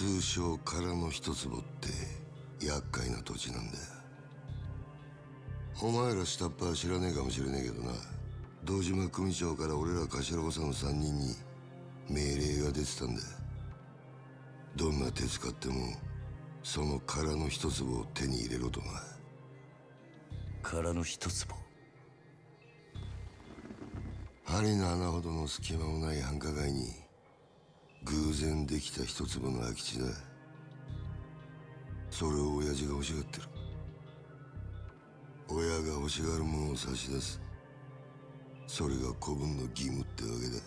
通称からの一坪って厄介な土地なんだお前ら下っ端は知らねえかもしれねえけどな堂島組長から俺ら頭補佐の3人に命令が出てたんだどんな手使ってもその空の一粒を手に入れろとな空の一粒針の穴ほどの隙間もない繁華街に偶然できた一粒の空き地だそれを親父が欲しがってる親が欲しがるものを差し出すそれが子分の義務ってわけだ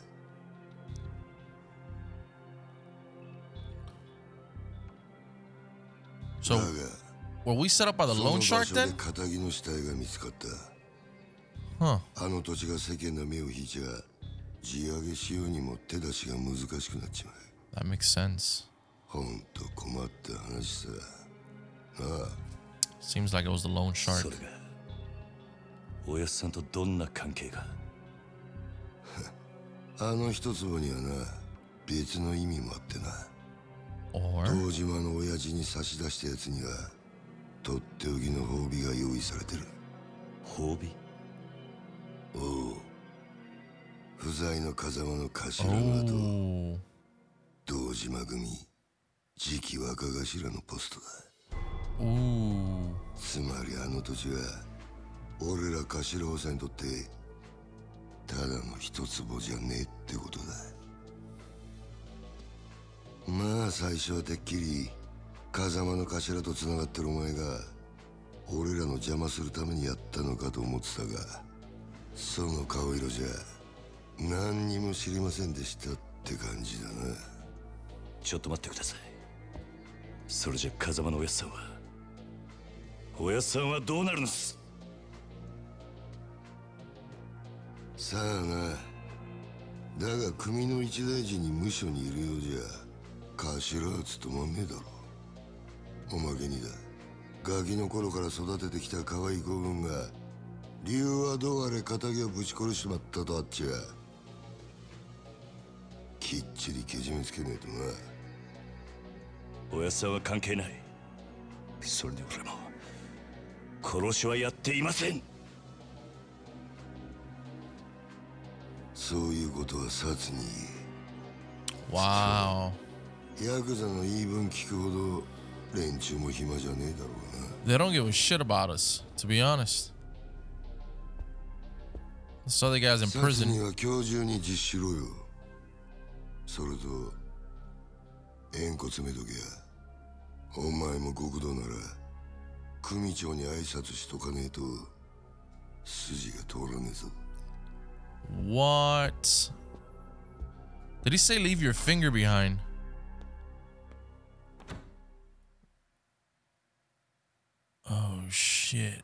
だが Were we set up by the loan shark then? 片木の死体が見つかった。Huh. あの土地が世間の目を引いちゃ地上げしようにも手出しが難しくなっちまう。That makes sense. ほんと困った話さ。ああ。Seems like it was the lone shark. それが、おやさんとどんな関係が <laughs> あの一坪にはな、別の意味もあってな。Or? 堂島の親父に差し出したやつには、とっておきの褒美が用意されてる。褒美おう。不在の風間の頭など堂島組次期若頭のポストだつまりあの土地は俺ら頭補佐にとってただの一坪じゃねえってことだまあ最初はてっきり風間の頭とつながってるお前が俺らの邪魔するためにやったのかと思ってたがその顔色じゃ何にも知りませんでしたって感じだなちょっと待ってくださいそれじゃ風間のおやっさんはおやっさんはどうなるのすさあなだが組の一大事に無所にいるようじゃ頭は務まんねえだろおまけにだガキの頃から育ててきた可愛い子分が理由はどうあれ仇をぶち殺しちまったとあっちゃきっちりけじめつけねえとなおやさは関係ないそれで俺も殺しはやっていませんそういうことはさつにわおヤクザの言い分聞くほど連中も暇じゃねえだろうな They don't give a shit about us, to be honest. This other guy's in prison. 今日中に実施ろよ。それと縁故詰めときゃお前も極道なら組長に挨拶しとかねえと筋が通らねえぞ What? Did he say leave your finger behind? Oh shit.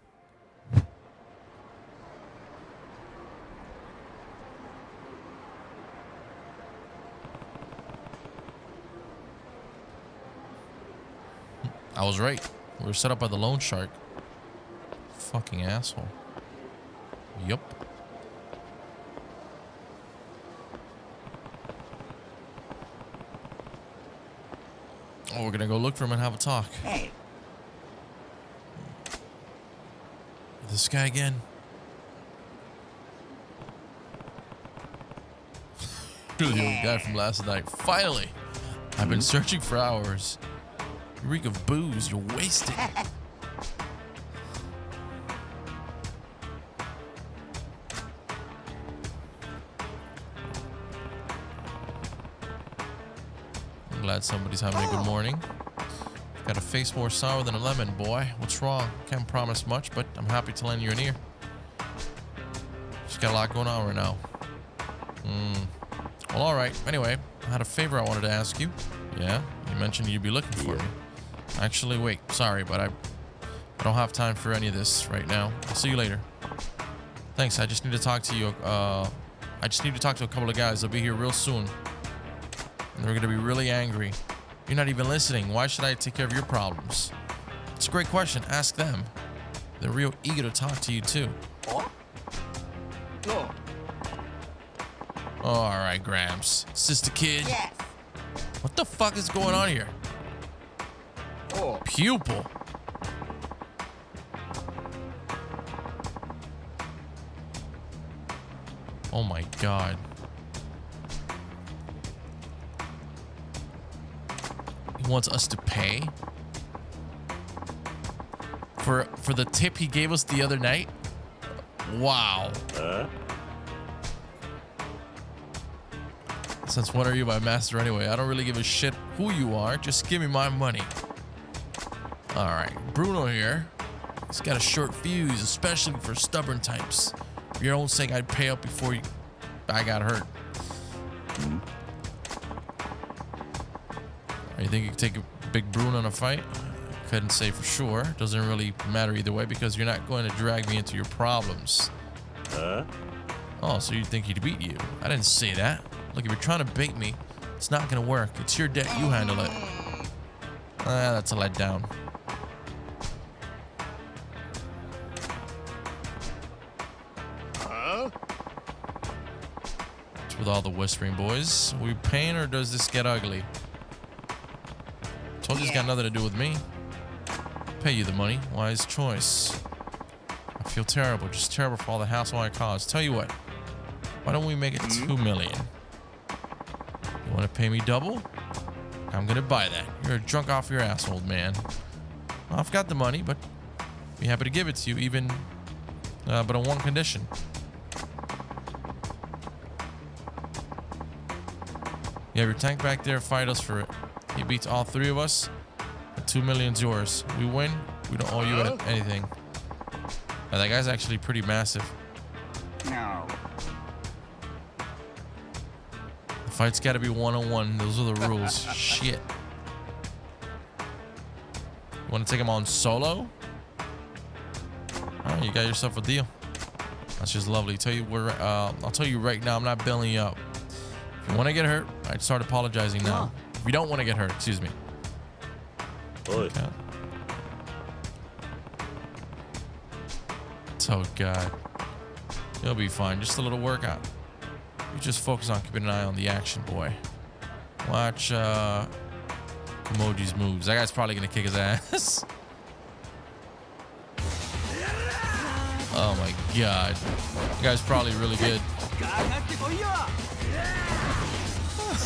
I was right. We were set up by the loan shark. Fucking asshole. Yup. Oh, we're gonna go look for him and have a talk. Hey. This guy again. <laughs> the old guy from last night. Finally! I've been searching for hours reek of booze. You're wasted. <laughs> I'm glad somebody's having a good oh. morning. got a face more sour than a lemon, boy. What's wrong? Can't promise much, but I'm happy to lend you an ear. Just got a lot going on right now. Hmm. Well, all right. Anyway, I had a favor I wanted to ask you. Yeah, you mentioned you'd be looking for me. Actually, wait. Sorry, but I don't have time for any of this right now. I'll see you later. Thanks. I just need to talk to you. Uh, I just need to talk to a couple of guys. They'll be here real soon. And they're going to be really angry. You're not even listening. Why should I take care of your problems? It's a great question. Ask them. They're real eager to talk to you, too. No. All right, Gramps. Sister kid. Yes. What the fuck is going on here? Oh. Pupil. Oh my god. He wants us to pay? For for the tip he gave us the other night? Wow. Uh? Since when are you my master anyway? I don't really give a shit who you are. Just give me my money. All right, Bruno here. He's got a short fuse, especially for stubborn types. For your own sake, I'd pay up before you, I got hurt. You think you could take a big Bruno in a fight? Couldn't say for sure. Doesn't really matter either way because you're not going to drag me into your problems. Huh? Oh, so you think he'd beat you? I didn't say that. Look, if you're trying to bait me, it's not going to work. It's your debt. You handle it. Ah, that's a letdown. with all the whispering boys. We pay, or does this get ugly? Told you it's got nothing to do with me. Pay you the money. Wise choice. I feel terrible. Just terrible for all the hassle I caused. Tell you what. Why don't we make it mm-hmm. two million? You want to pay me double? I'm going to buy that. You're a drunk off your ass, old man. Well, I've got the money, but be happy to give it to you even, uh, but on one condition. You have your tank back there. Fight us for it. He beats all three of us. The two million's yours. We win. We don't owe you oh. anything. Now, that guy's actually pretty massive. No. The fight's got to be one-on-one. Those are the rules. <laughs> Shit. You want to take him on solo? All right, you got yourself a deal. That's just lovely. Tell you where. Uh, I'll tell you right now. I'm not you up. If you want to get hurt, I'd start apologizing now. Oh. If you don't want to get hurt, excuse me. Oh, God. You'll be fine. Just a little workout. You just focus on keeping an eye on the action, boy. Watch, uh... Emoji's moves. That guy's probably going to kick his ass. <laughs> oh, my God. That guy's probably really good.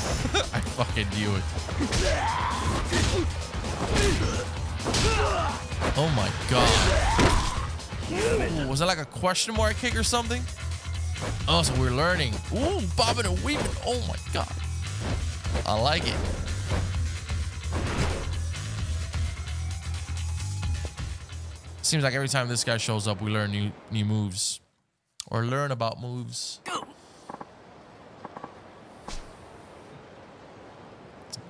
<laughs> I fucking knew it. Oh my god. Ooh, was that like a question mark kick or something? Oh, so we're learning. Ooh, bobbing and weaving. Oh my god. I like it. Seems like every time this guy shows up, we learn new new moves or learn about moves. Go.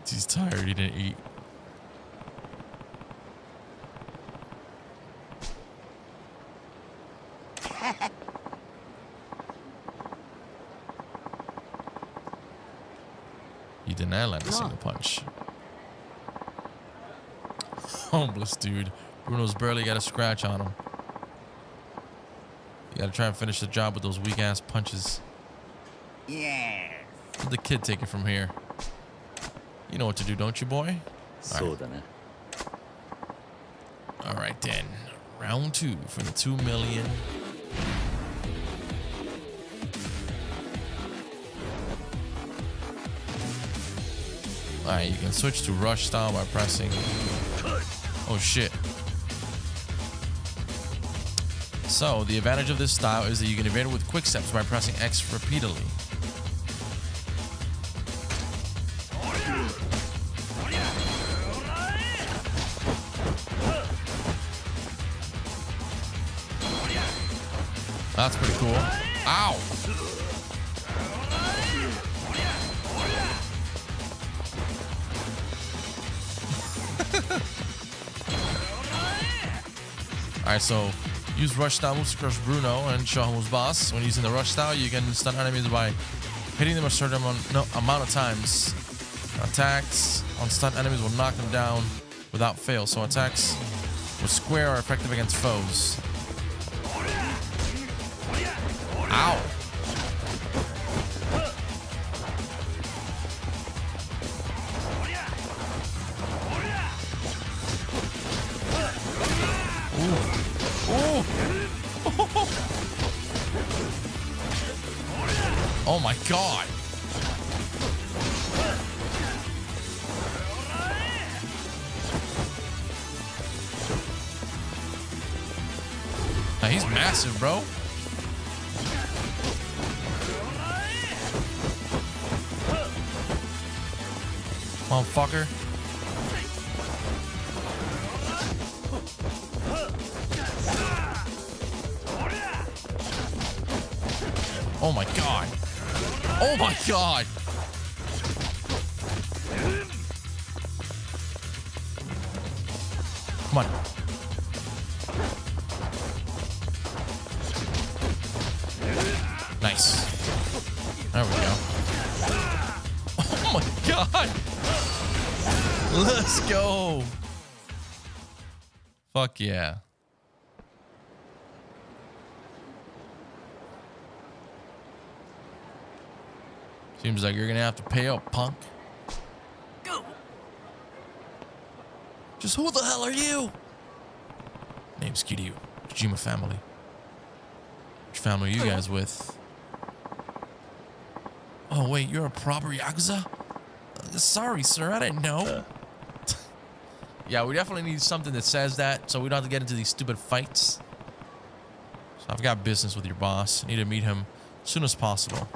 He's tired. He didn't eat. <laughs> he did not land a single punch. <laughs> Homeless dude. Bruno's barely got a scratch on him. You gotta try and finish the job with those weak ass punches. Yeah. Let the kid take it from here. You know what to do, don't you, boy? Eh? All right. then. Round two for the two million. All right, you can switch to rush style by pressing. Oh, shit. So, the advantage of this style is that you can evade it with quick steps by pressing X repeatedly. so use rush style moves to crush Bruno and show who's boss. When using the rush style, you can stun enemies by hitting them a certain amount, no, amount of times. Attacks on stun enemies will knock them down without fail, so attacks with square are effective against foes. God. Come on. Nice. There we go. <laughs> Oh my god! Let's go! Fuck yeah. seems like you're going to have to pay up, punk. Go. Just who the hell are you? Name's Kiryu. Kojima family. Which family are you guys <laughs> with? Oh, wait, you're a proper Yakuza? Uh, sorry, sir, I didn't know. Uh. <laughs> yeah, we definitely need something that says that so we don't have to get into these stupid fights. So I've got business with your boss. I need to meet him as soon as possible.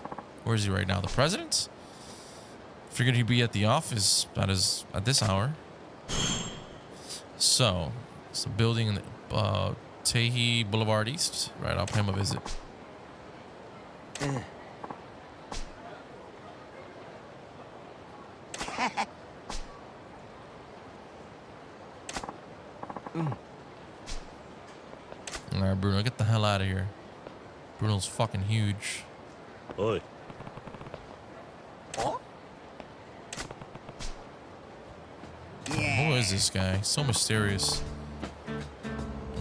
Where is he right now? The president? Figured he'd be at the office at his at this hour. So, it's a building in the uh, Tehi Boulevard East. Right, I'll pay him a visit. <laughs> All right, Bruno, get the hell out of here. Bruno's fucking huge. Oi. is this guy? So mysterious.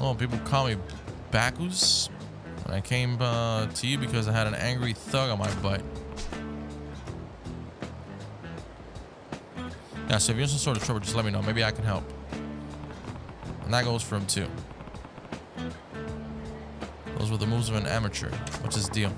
Oh, people call me Bacchus. I came uh, to you because I had an angry thug on my butt. Yeah, so if you're in some sort of trouble, just let me know. Maybe I can help. And that goes for him too. Those were the moves of an amateur. What's his deal?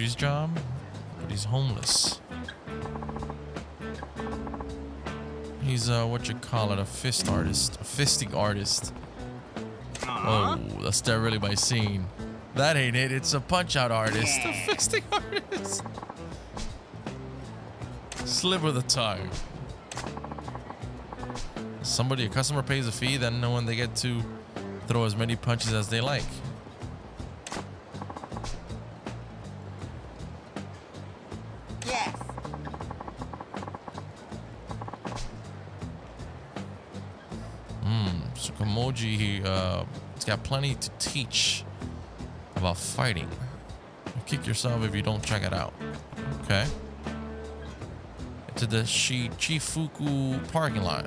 do his job, but he's homeless. He's uh, what you call it, a fist artist, a fisting artist. Uh-huh. Oh, that's that really by scene. That ain't it. It's a punch out artist, a fisting <laughs> artist. Sliver the tongue. Somebody, a customer pays a fee, then no one they get to throw as many punches as they like. got plenty to teach about fighting. you kick yourself if you don't check it out. Okay. To the Shichifuku parking lot.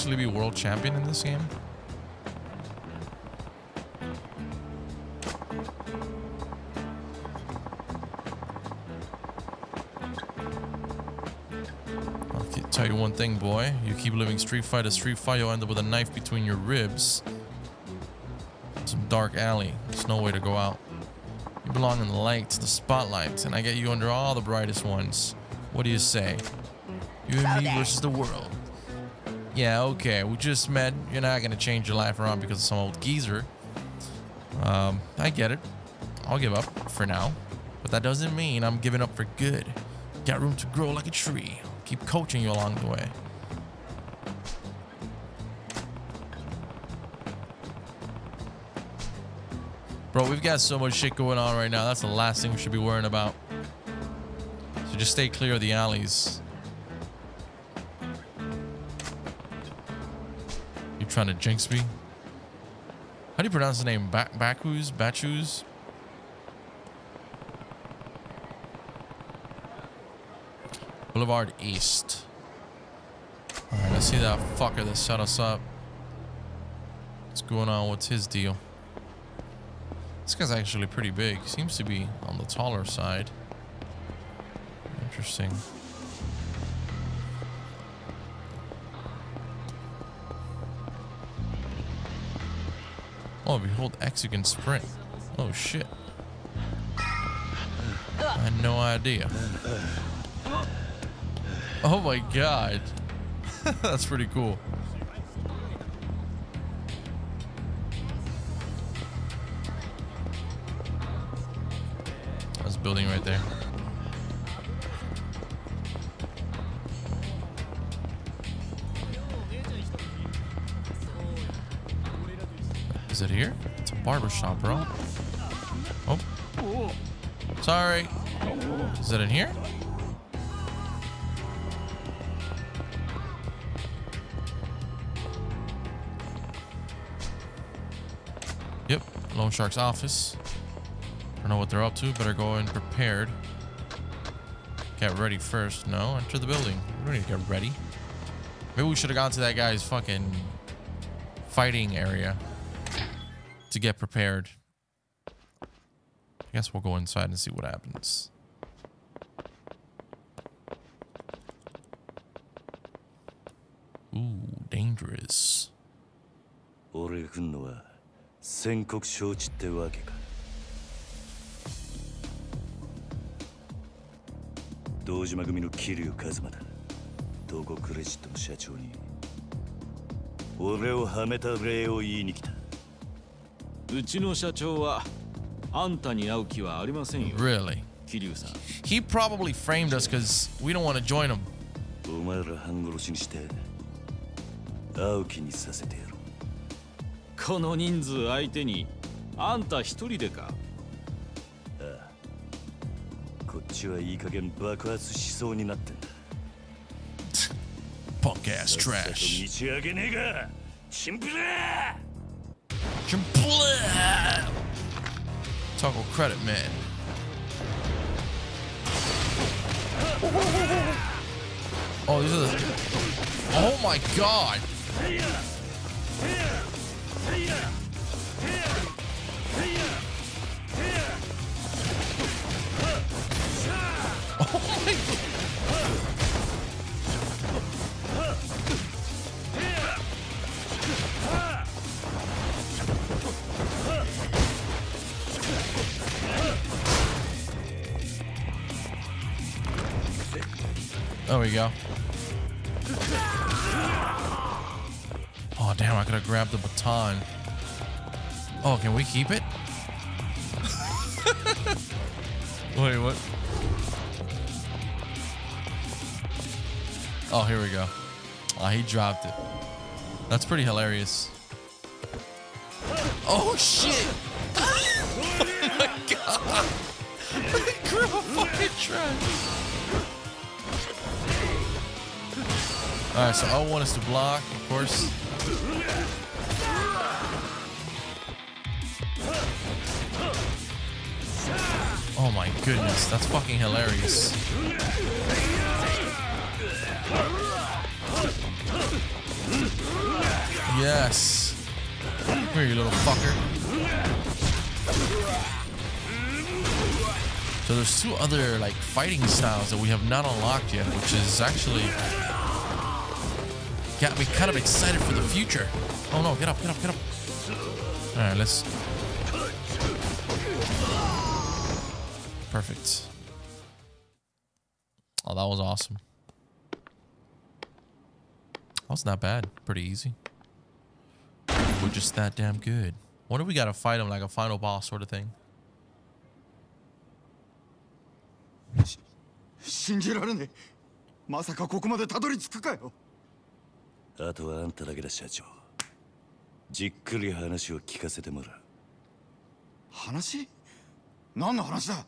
actually be world champion in this game? I'll tell you one thing, boy. You keep living Street Fighter, Street Fighter, you'll end up with a knife between your ribs. Some dark alley. There's no way to go out. You belong in the lights, the spotlight, and I get you under all the brightest ones. What do you say? You and me versus the world. Yeah, okay, we just met. You're not going to change your life around because of some old geezer. Um, I get it. I'll give up for now. But that doesn't mean I'm giving up for good. Got room to grow like a tree. I'll keep coaching you along the way. Bro, we've got so much shit going on right now. That's the last thing we should be worrying about. So just stay clear of the alleys. trying to jinx me. How do you pronounce the name? Ba Bakus? Bachus? Boulevard East. Alright, I see that fucker that set us up. What's going on? What's his deal? This guy's actually pretty big. Seems to be on the taller side. Interesting. Oh, if you hold X, you can sprint. Oh, shit. I had no idea. Oh my god. <laughs> That's pretty cool. That's building right there. is it here? It's a barbershop, bro. Oh. Sorry. Is it in here? Yep. Lone Shark's office. don't know what they're up to. Better go in prepared. Get ready first. No, enter the building. We don't need to get ready. Maybe we should have gone to that guy's fucking fighting area get prepared. I guess we'll go inside and see what happens. Ooh, dangerous. 俺が来んのは宣告承知ってわけか堂島組の桐生一馬だ東郷クレジットの社長に俺をはめた礼を言いに来たうちの社長はあんたに会う気はありませんよ。Really? 桐生さん。He probably framed us because we don't want to join him. お前ら半殺しにして会う気にさせてやろう。この人数相手にあんた一人でかああ。こっちはいい加減爆発しそうになってんだ。Punk ass trash. 上げねえかチンプだ Toggle credit, man. Oh, these are the... Oh my god! There we go. Oh, damn, I could have grabbed the baton. Oh, can we keep it? <laughs> Wait, what? Oh, here we go. Oh, he dropped it. That's pretty hilarious. Oh, shit! <laughs> oh, my God! Grab a fucking trash! Alright, so I want us to block, of course. Oh my goodness, that's fucking hilarious. Yes. here, you little fucker. So there's two other like fighting styles that we have not unlocked yet, which is actually got me kind of excited for the future. Oh no, get up, get up, get up. Alright, let's... Perfect. Oh, that was awesome. That was not bad. Pretty easy. We're just that damn good. What if we gotta fight him like a final boss sort of thing. 信じられねえまさかここまでたどり着くかよあとはあんただけだ社長じっくり話を聞かせてもらう話何の話だ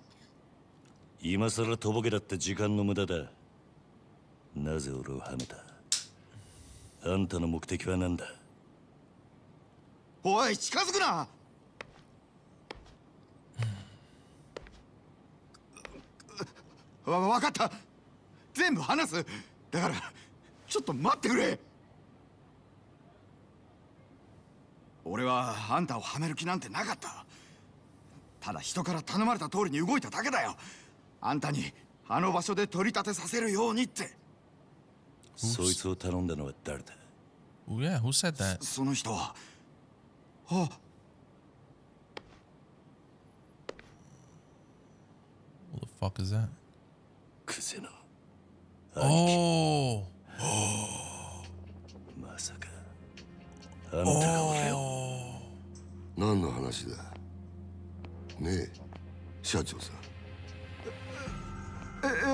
今さらとぼけだって時間の無駄だなぜ俺をはめたあんたの目的は何だおい近づくなわ分かった全部話すだからちょっと待ってくれ俺はあんたをはめる気なんてなかったただ人から頼まれた通りに動いただけだよあんたにあの場所で取り立てさせるようにってそいつを頼んだのは誰だ Oh yeah, who said that? その人はあっ What the fuck is that? k u z Oh! <gasps> あんたが俺何の話だねえ社長さん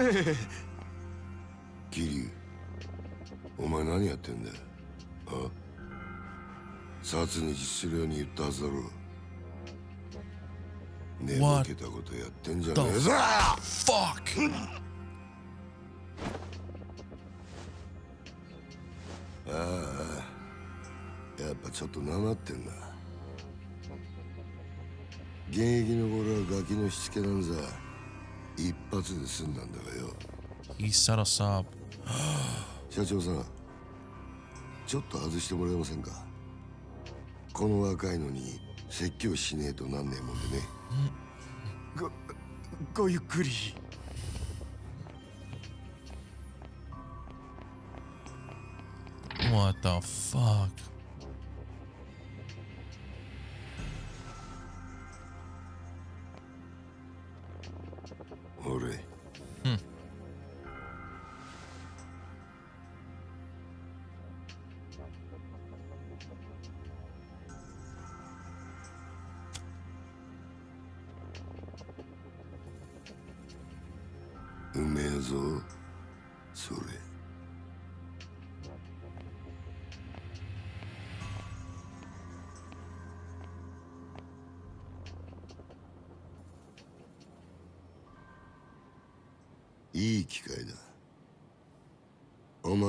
ええ桐生お前何やってんだあ殺に実するように言ったはずだろ眠けたことやってんじゃねえぞ Fuck! かちょっとなまってんな現役の頃はガキのしつけなんざ一発で済んだんだがよ He set us up 社長さんちょっと外してもらえませんかこの若いのに説教しねえとなんねえもんでねごごゆっくり What the fuck?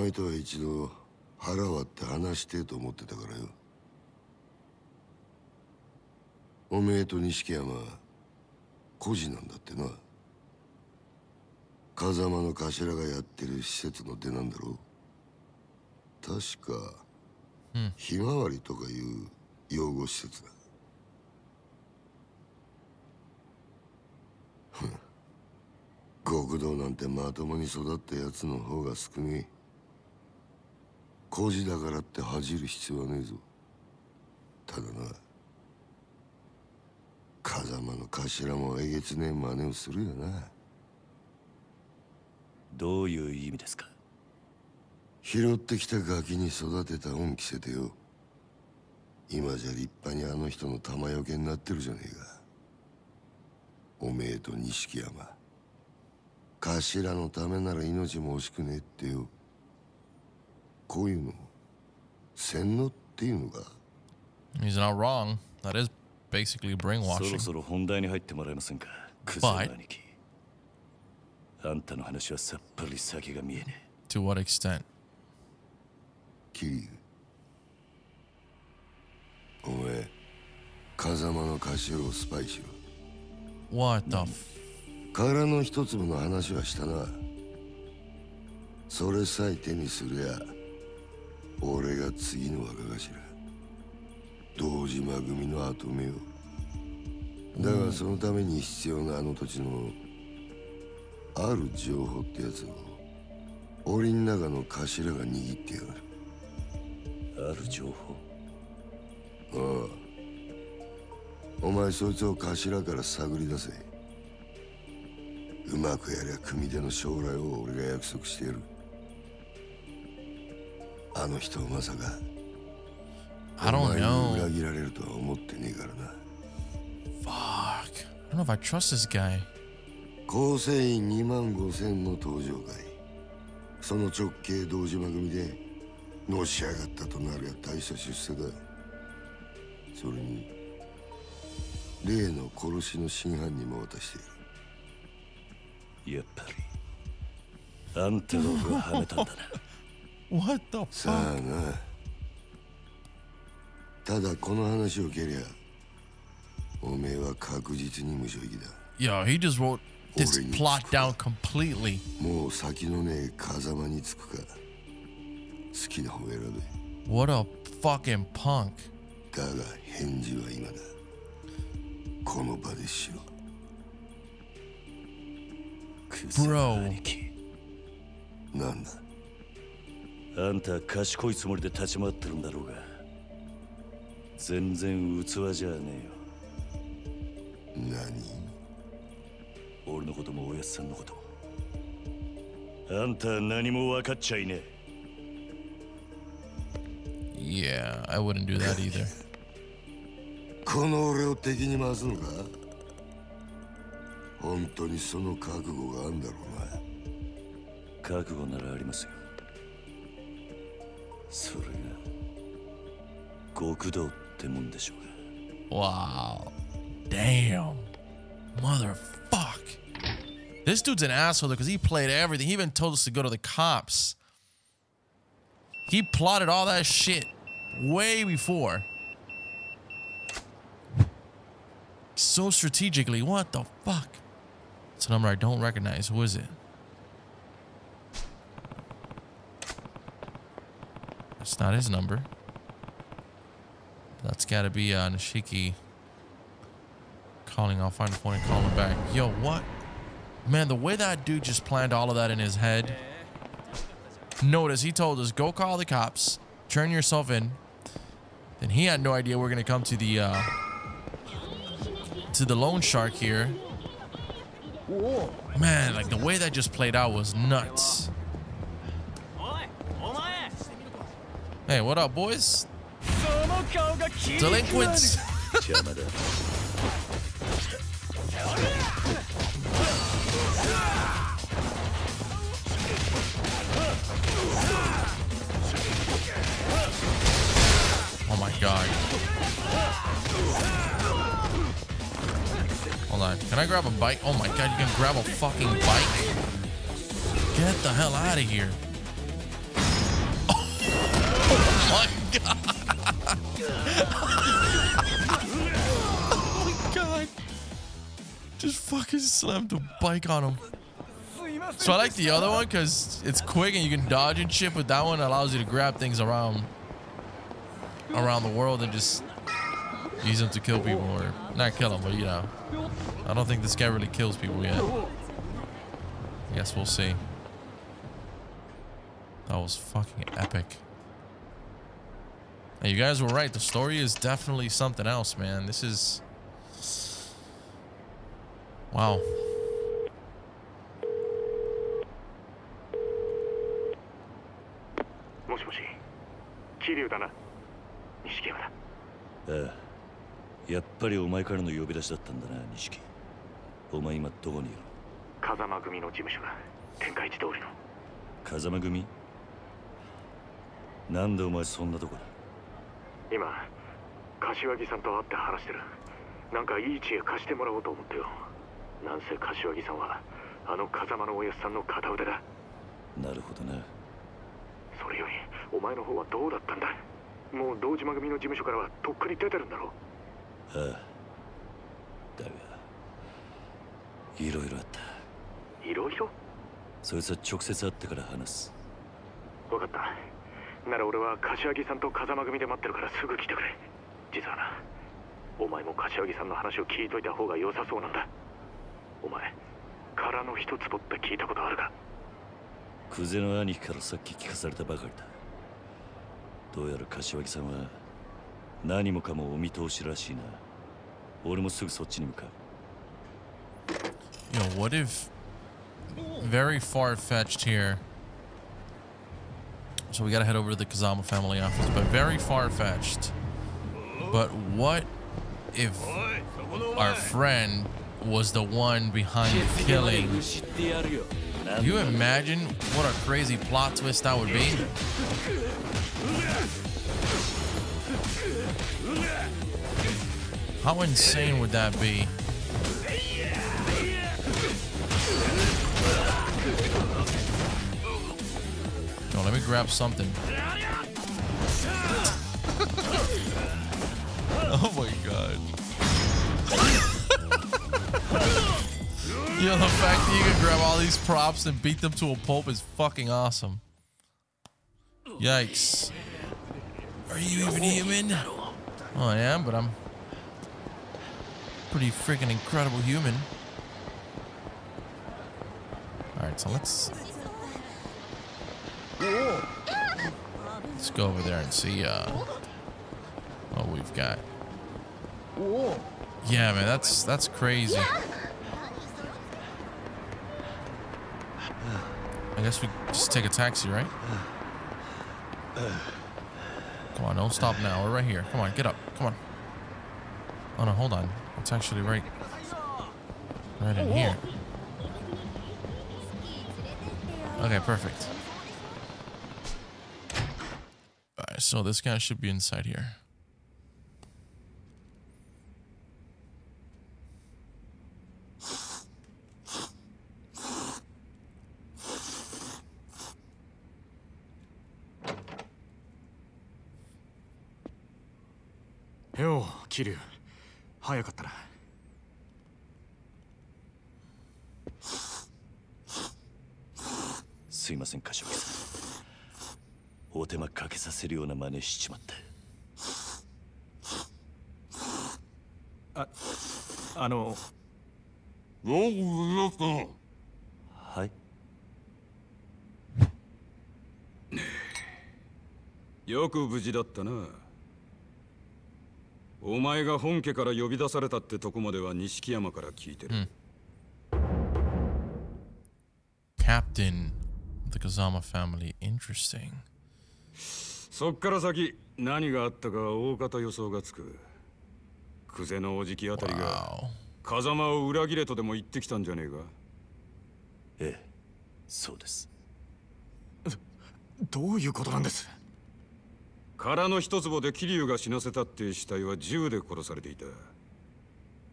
前とは一度腹割って話してと思ってたからよおめえと錦山孤児なんだってな風間の頭がやってる施設の出なんだろ確か、うん、ひまわりとかいう養護施設だ極道なんてまともに育ったやつの方が少ねえ孤児だからって恥じる必要はねえぞただな風間の頭もえげつねえ真似をするよなどういう意味ですか拾ってきたガキに育てた恩着せてよ今じゃ立派にあの人の玉よけになってるじゃねえかおめえと錦山頭のためなら命も惜しくねえってよこういうの洗脳っていうのが He's not wrong. That is basically brainwashing. そろそろ本題に入ってもらえませんかクズの兄貴あんたの話はさっぱり先が見えねえ To what extent? キリお前風間の歌をスパイしろ What the f 殻の一粒の話はしたなそれさえ手にするや。俺が次の若頭堂島組の跡目をだがそのために必要なあの土地のある情報ってやつを檻の中の頭が握ってやがるある情報ああお前そいつを頭から探り出せうまくやりゃ組手の将来を俺が約束してやるあの人まさか I don't know. 裏切られるとは思ってねえからな Fuck I don't know if I trust this guy 構成員2万5千の登場会その直系堂島組でのし上がったとなるや大した出世だそれに例の殺しの真犯人も渡してるやっぱりあんたの方がはめたんだな What the fuck? he just wrote this plot down completely What a fucking punk Bro あんた賢いつもりで立ち回ってるんだろうが全然器じゃねえよ何俺のこともおやつさんのこともあんた何も分かっちゃいねえ Yeah, I wouldn't do that either. <laughs> この俺を敵に回すのか本当にその覚悟があるんだろうな覚悟ならありますよそれが極道ってもんでしょうが Wow Damn Motherfuck This dude's an asshole because he played everything He even told us to go to the cops He plotted all that shit way before So strategically, what the fuck? It's a number I don't recognize. Who is it? It's not his number. That's got to be uh, Nishiki calling. I'll find a point and call him back. Yo, what? Man, the way that dude just planned all of that in his head. Notice he told us, go call the cops, turn yourself in. Then he had no idea we we're going to come to the uh, to the loan shark here. Man, like the way that just played out was nuts. Hey, what up, boys? Delinquents! Oh my god. Hold on. Can I grab a bike? Oh my god, you can grab a fucking bike? Get the hell out of here. Oh my god! <laughs> oh my god! Just fucking slammed the bike on him. So I like the other one because it's quick and you can dodge and shit, but that one allows you to grab things around around the world and just use them to kill people or not kill them, but you know. I don't think this guy really kills people yet. I guess we'll see. That was fucking epic. You guys were right. t チリウだな、錦織だ。あやっぱりお前からの呼び出しだったんだな、錦お前今どこにいる？風間組の事務所が風間組？なんでお前そんなところ？今柏木さんと会って話してるなんかいい知恵貸してもらおうと思ってよなんせ柏木さんはあの風間のおやすさんの片腕だなるほどなそれよりお前の方はどうだったんだもう堂島組の事務所からはとっくに出てるんだろうああだがいろいろあったいろいろそいつは直接会ってから話す分かったなら俺は柏木さんと風間組で待ってるからすぐ来てくれ実はなお前も柏木さんの話を聞いといた方が良さそうなんだお前空の一つぼって聞いたことあるかクゼの兄貴からさっき聞かされたばかりだどうやら柏木さんは何もかもお見通しらしいな俺もすぐそっちに向かう Yo, what if very far fetched here So we got to head over to the Kazama family office, but very far-fetched. But what if our friend was the one behind the killing? Can you imagine what a crazy plot twist that would be? How insane would that be? to grab something. <laughs> oh my god. <laughs> Yo, the fact that you can grab all these props and beat them to a pulp is fucking awesome. Yikes. Are you even human? Oh, I am, but I'm pretty freaking incredible human. All right, so let's Let's go over there and see uh, what we've got. Yeah, man, that's that's crazy. I guess we just take a taxi, right? Come on, don't stop now. We're right here. Come on, get up. Come on. Oh, no, hold on. It's actually right, right in here. Okay, perfect. All right, so this guy should be inside here. Yo, Kiryu. 早かったな。すいません、柏木さん。お手間かけさせるような真似しちまったああのはいよく無事だったなお前が本家から呼び出されたってとこまでは錦山から聞いてる、うんキ a p t a the Kazama family. Interesting. そっから先何があったか大方予想がつく久世のおじきあたりが風間を裏切れとでも言ってきたんじゃねえかええそうですどういうことなんです殻の一坪で桐生が死なせたって死体は銃で殺されていた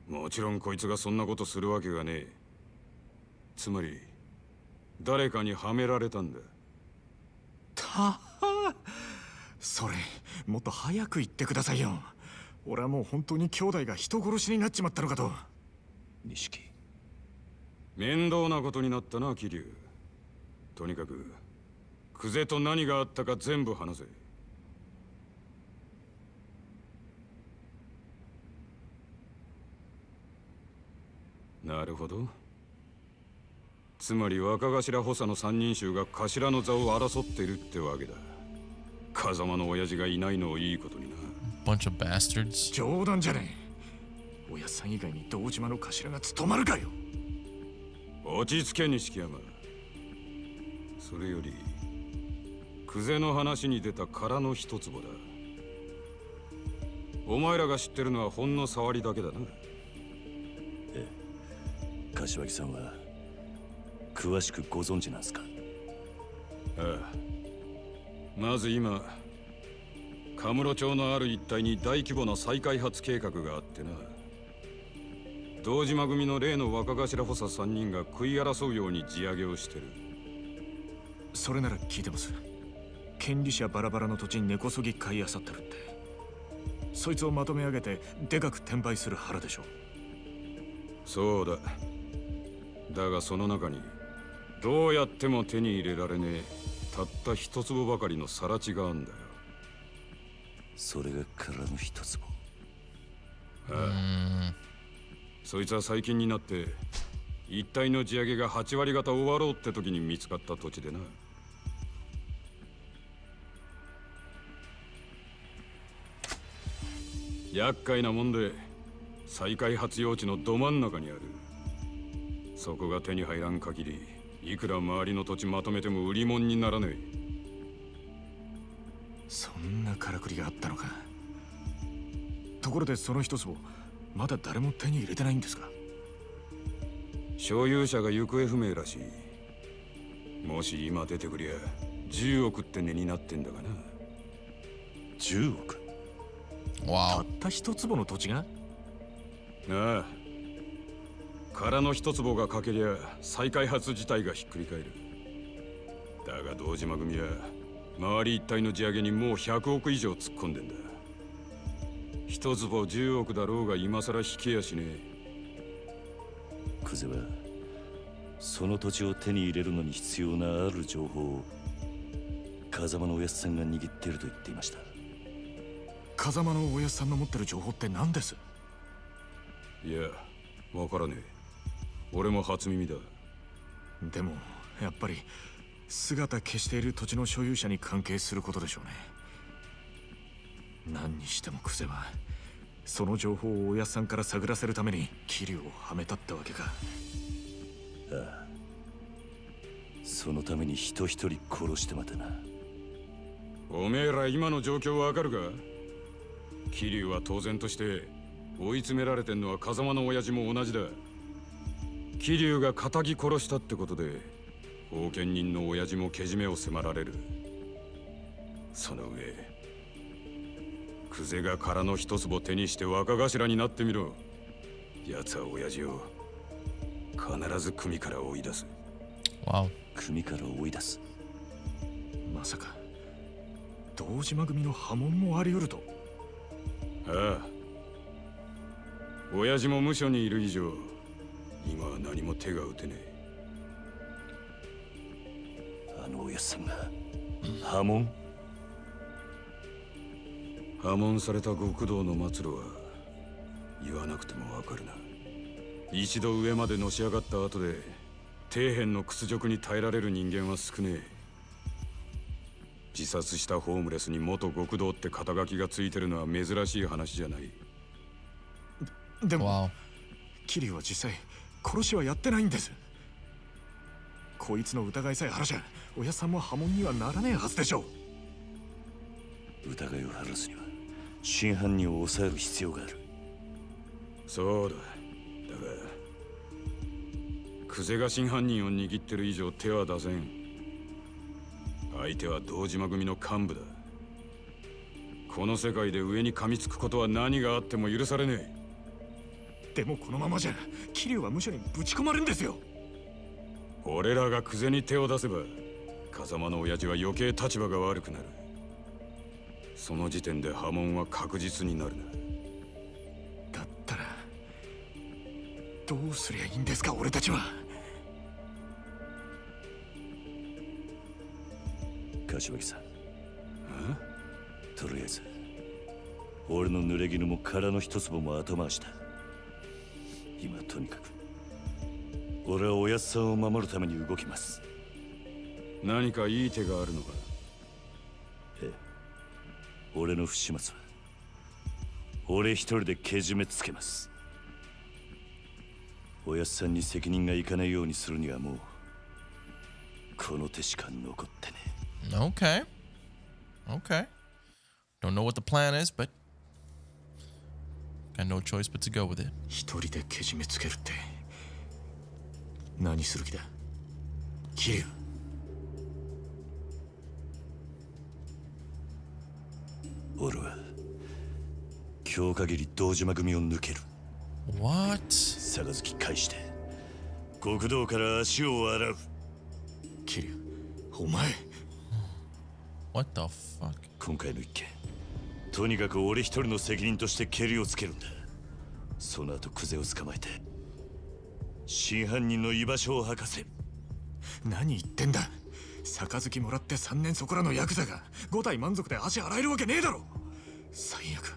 もちろんこいつがそんなことするわけがねえつまり誰かにはめられたんだたはそれもっと早く言ってくださいよ俺はもう本当に兄弟が人殺しになっちまったのかと錦面倒なことになったな桐生とにかく久世と何があったか全部話せなるほどつまり若頭補佐の三人衆が頭の座を争っているってわけだ風間の親父がいないのをいいことにな。Bunch of bastards? 冗談じゃねえ。親さん以外に堂島の頭が務まるかよ。落ち着け錦山。それより、久世の話に出た空の一坪だ。お前らが知ってるのはほんの触りだけだな。柏木さんは詳しくご存知なんすかああ。まず今カムロ町のある一帯に大規模な再開発計画があってな堂島組の例の若頭補佐3人が食い争うように地上げをしてるそれなら聞いてます権利者バラバラの土地に根こそぎ買いあさってるってそいつをまとめ上げてでかく転売する腹でしょそうだだがその中にどうやっても手に入れられねえたった一坪ばかりの更地があんだよそれが空の一坪ああそいつは最近になって一帯の地上げが8割方終わろうって時に見つかった土地でな厄介なもんで再開発用地のど真ん中にあるそこが手に入らん限りいくら周りの土地まとめても売り物にならねえそんなからくりがあったのかところでその一坪まだ誰も手に入れてないんですか所有者が行方不明らしいもし今出てくりゃ10億って値になってんだがな10億たった一坪の土地がああ殻の一坪が欠けりゃ再開発自体がひっくり返るだが堂島組は周り一帯の地上げにもう100億以上突っ込んでんだ一坪10億だろうが今さら引けやしねえクゼはその土地を手に入れるのに必要なある情報を風間のおやすさんが握ってると言っていました風間のおやすさんの持ってる情報って何ですいやわからねえ俺も初耳だでもやっぱり姿消している土地の所有者に関係することでしょうね何にしてもクセはその情報をおやさんから探らせるために桐生をはめたってわけかああそのために人一人殺してまたなおめえら今の状況わかるか桐生は当然として追い詰められてんのは風間の親父も同じだ桐生が仇殺したってことで封建人の親父もけじめを迫られるその上久世が殻の一坪手にして若頭になってみろ奴は親父を必ず組から追い出す組から追い出すまさか堂島組の波紋もあり得るとああ親父も無所にいる以上今は何も手が打てねえあのおやさんが破門破門された極道の末路は言わなくてもわかるな一度上までのし上がった後で底辺の屈辱に耐えられる人間は少ねえ自殺したホームレスに元極道って肩書きがついてるのは珍しい話じゃないでも、wow. キリは実際殺しはやってないんですこいつの疑いさえ晴らしゃ親さんも波紋にはならねえはずでしょう疑いを晴らすには真犯人を抑える必要があるそうだだがクゼが真犯人を握ってる以上手は出せん相手は堂島組の幹部だこの世界で上に噛みつくことは何があっても許されねえでもこのままじゃ桐生は無所にぶち込まれるんですよ俺らがクゼに手を出せば風間の親父は余計立場が悪くなるその時点で波紋は確実になるなだったらどうすりゃいいんですか俺たちは柏木さんとりあえず俺の濡れ衣も殻の一粒も後回しだ今とにかく俺はおやっさんを守るために動きます何かいい手があるのかええ俺の不始末は俺一人でけじめつけますおやっさんに責任がいかないようにするにはもうこの手しか残ってね Okay Okay Don't know what the plan is but Got no choice but to go with it. 一人でけじめつけるって何する気だ桐生俺は今日限り堂島組を抜ける What? 杯返して極道から足を洗う桐生お前 What the fuck? 今回の一件とにかく俺一人の責任としてケリをつけるんだその後クゼを捕まえて真犯人の居場所を吐かせ何言ってんだ杯もらって3年そこらのヤクザが5体満足で足洗えるわけねえだろ最悪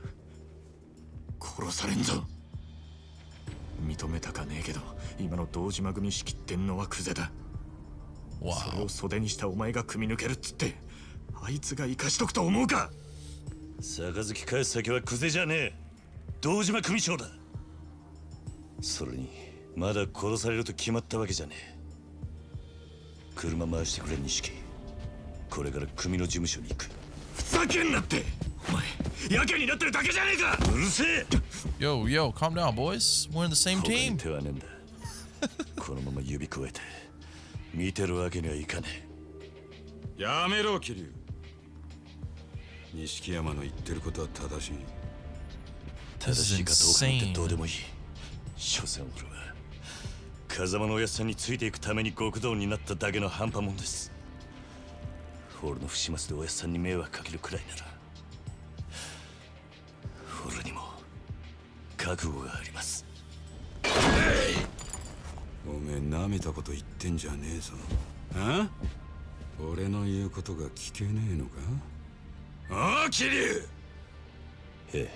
殺されんぞ認めたかねえけど今の堂島組仕切ってんのはクゼだそれを袖にしたお前が組み抜けるっつってあいつが生かしとくと思うか杯返す先はクゼじゃねえ堂島組長だそれにまだ殺されると決まったわけじゃねえ車回してくれ錦これから組の事務所に行くふざけんなってお前やけになってるだけじゃねえかうるせえ Yo, yo, calm down, boys. We're in the same team. 手はねえんだこのまま指くわえて見てるわけにはいかねえやめろ、キリュウ。錦山の言ってることは正しい正しいかどうかなんてどうでもいい所詮俺は風間のおやさんについていくために極道になっただけの半端もんです俺の不始末でおやさんに迷惑かけるくらいなら俺にも覚悟がありますおめえなめたこと言ってんじゃねえぞあ俺の言うことが聞けねえのかああ桐生へえ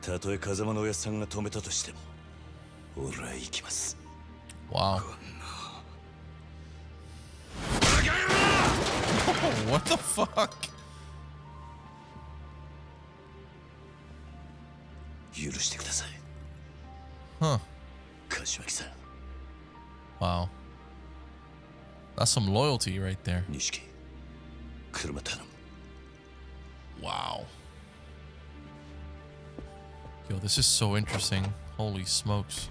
たとえ風間のおやさんが止めたとしても俺は行きますわあ <laughs> 許してください。うん。柏木さん。Wow。That's some l o y a 錦。車頼む。Wow. Yo, this is so interesting. Holy smokes.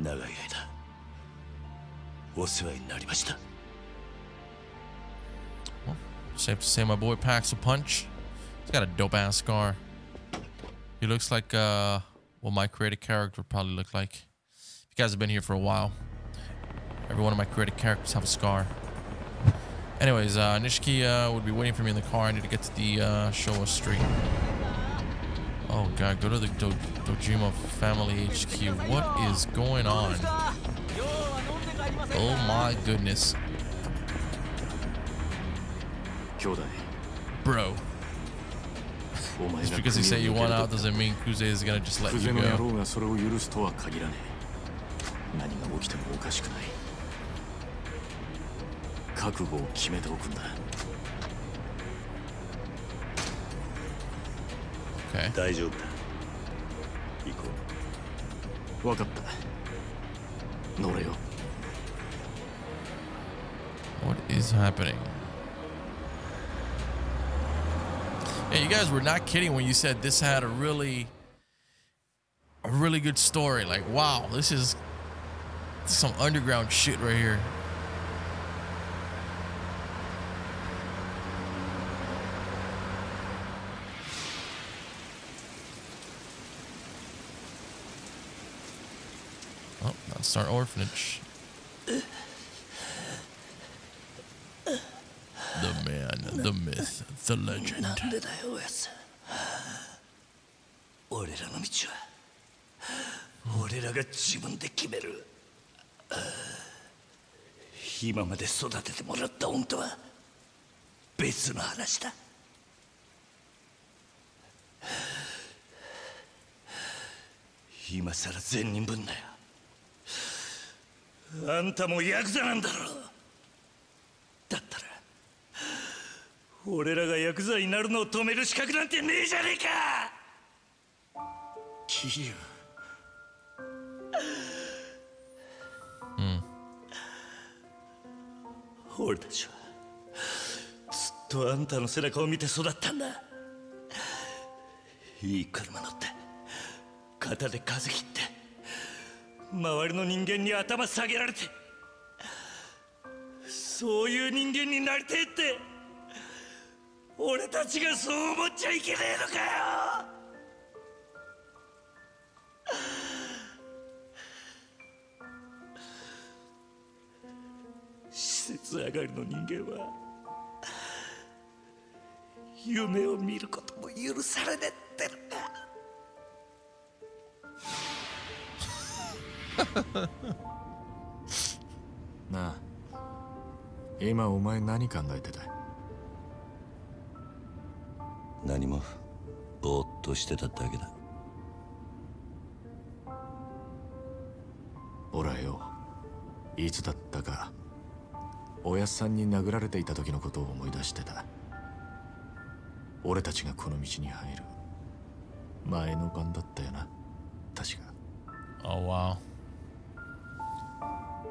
Well, safe to say my boy packs a punch. He's got a dope ass scar. He looks like uh what my creative character would probably look like. If you guys have been here for a while, every one of my creative characters have a scar. Anyways, uh, Nishiki uh, would be waiting for me in the car. I need to get to the uh, Showa Street. Oh god, go to the Do Dojima Family HQ. What is going on? Oh my goodness. Bro. Just because he say you want out doesn't mean Kuze is gonna just let you go. Okay. What is happening? Hey, you guys were not kidding when you said this had a really, a really good story. Like, wow, this is some underground shit right here. Oh, that's our orphanage. the legend なんでだよおやつ。俺らの道は俺らが自分で決める今まで育ててもらった恩とは別の話だ今さら善人分だよあんたもヤクザなんだろう。俺らが薬剤になるのを止める資格なんてねえじゃねえかキリュウ俺たちはずっとあんたの背中を見て育ったんだいい車乗って肩で風切って周りの人間に頭下げられてそういう人間になりてえって俺たちがそう思っちゃいけねえのかよ施設上がりの人間は夢を見ることも許されねえってるか <laughs> なあ今お前何考えてた何もぼーっとしてただけだ俺よいつだったかおやさんに殴られていた時のことを思い出してた俺たちがこの道に入る前の晩だったよな確か Oh wow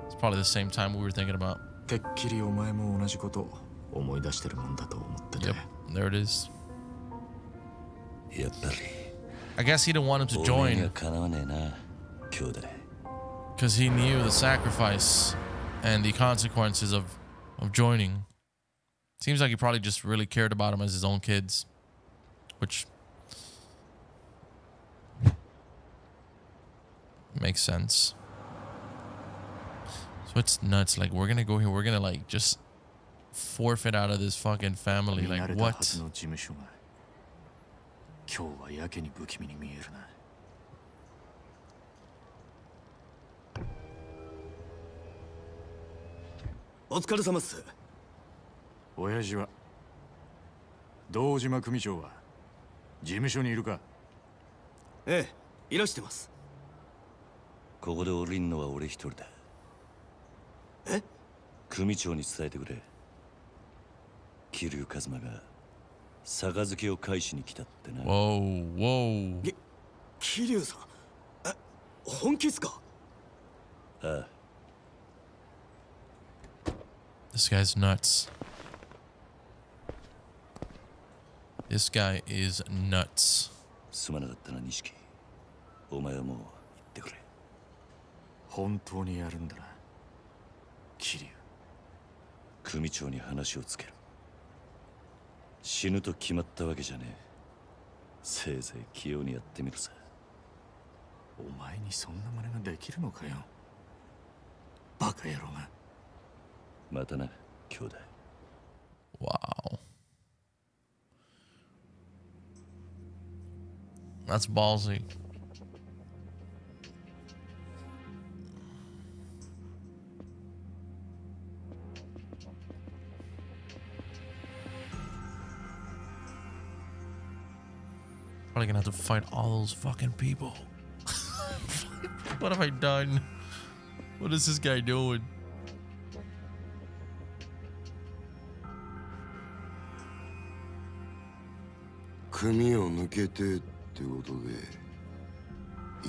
It's probably the same time we were thinking about てっきりお前も同じこと思い出してるもんだと思ってて、yep. There it is I guess he didn't want him to join. Because he knew the sacrifice and the consequences of, of joining. Seems like he probably just really cared about him as his own kids. Which makes sense. So it's nuts. Like, we're going to go here. We're going to, like, just forfeit out of this fucking family. Like, what? 今日はやけに不気味に見えるなお疲れ様っす親父は堂島組長は事務所にいるかええいらしてますここで降りんのは俺一人だえ組長に伝えてくれ桐生一馬がキを返しに来たってな。おうおう。さん。え、本気っすかああ。This guy's nuts. This guy is nuts. すまなかったな、錦。お前はもう行ってくれ。本当にやるんだな。桐生。組長に話をつける。死ぬと決まったわけじゃねえせいぜい器用にやってみるさお前にそんな真似ができるのかよバカ野郎がまたな兄弟わ o That's ballsy. Probably gonna have to fight all those fucking people. what have I done? What is this guy doing? k u を抜けてってことで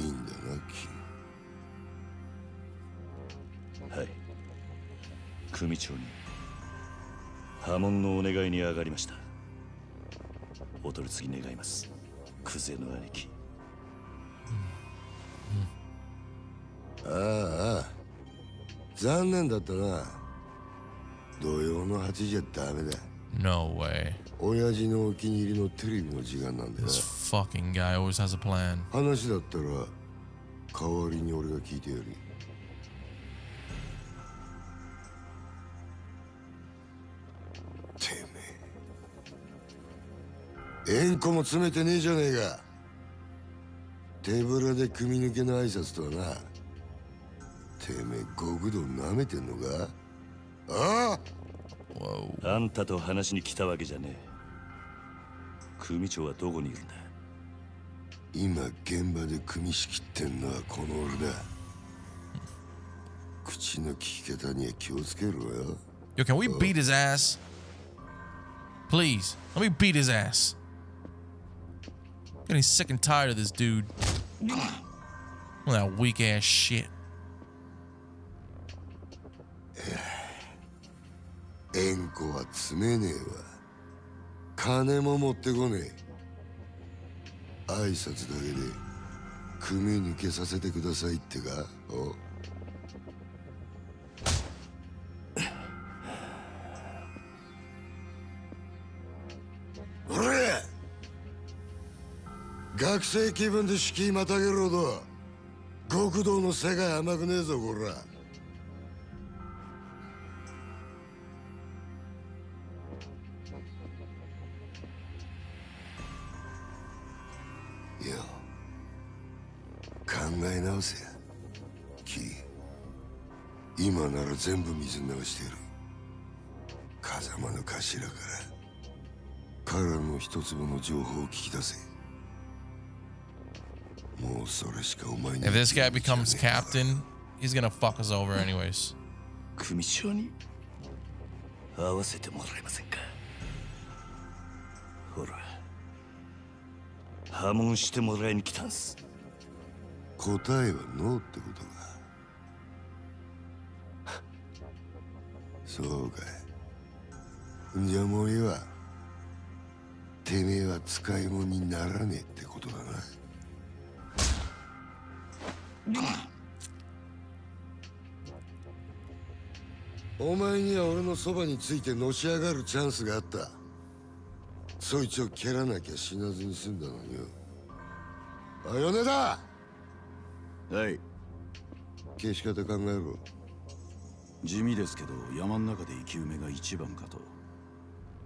いいんだな、君。はい。組長に波紋のお願いに上がりました。お取り次ぎ願います。クゼの兄貴、うんうん、ああ残念だったな土曜の8時はダメだ No way 親父のお気に入りのテレビの時間なんだよ This fucking guy always has a plan 話だったら代わりに俺が聞いてやる縁故も詰めてねえじゃねえか手ぶらで組み抜けの挨拶とはなてめえ極道なめてんのかあああんたと話に来たわけじゃねえ組長はどこにいるんだ今現場で組み仕切ってんのはこの俺だ口の聞き方には気をつけろよ Yo, can we beat his ass? Please, let me beat his ass. Getting sick and tired of this dude. All that weak ass shit. Enko は詰めねえわ。金も持ってこねえ。挨拶だけで組に消させてくださいってか。お。学生気分で敷居またげるほど極道の世界甘くねえぞこらよ考え直せキ今なら全部水流してやる風間の頭から彼らの一粒の情報を聞き出せ If this guy becomes captain, he's gonna fuck us over anyways. 組長に合わせてもらえませんかほら破門してもらに来たんす答えはノーってことそうかいじゃあもういいわてめえは使い物にならねえってことだなお前には俺のそばについてのし上がるチャンスがあったそいつを蹴らなきゃ死なずに済んだのによあ米だはい消し方考えろ地味ですけど山の中で生き埋めが一番かと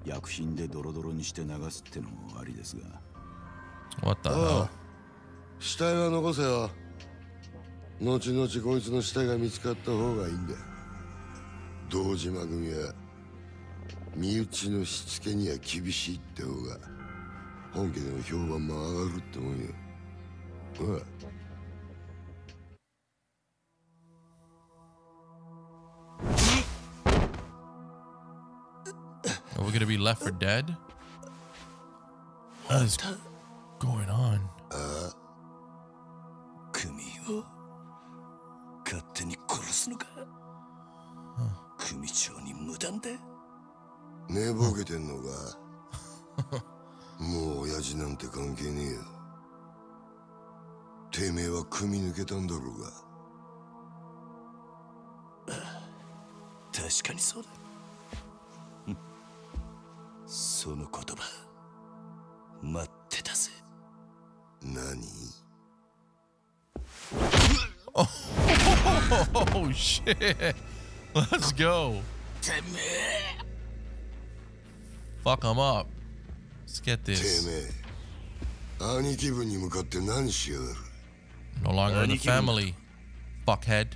薬品でドロドロにして流すってのもありですが終わったな死体は残せよ後々こいつの下が見つかった方がいいんだ堂島組は身内のしつけには厳しいって方が本家での評判も上がるってもんよああ gonna be left for dead? What is going on? Uh, 勝手に殺すのか、うん、組長に無断で寝ぼけてんのかもう親父なんて関係ねえよてめえは組抜けたんだろうが確かにそうだその言葉待ってたぜ何あ Oh, shit. Let's go. Fuck him up. Let's get this. No longer in the family, fuckhead.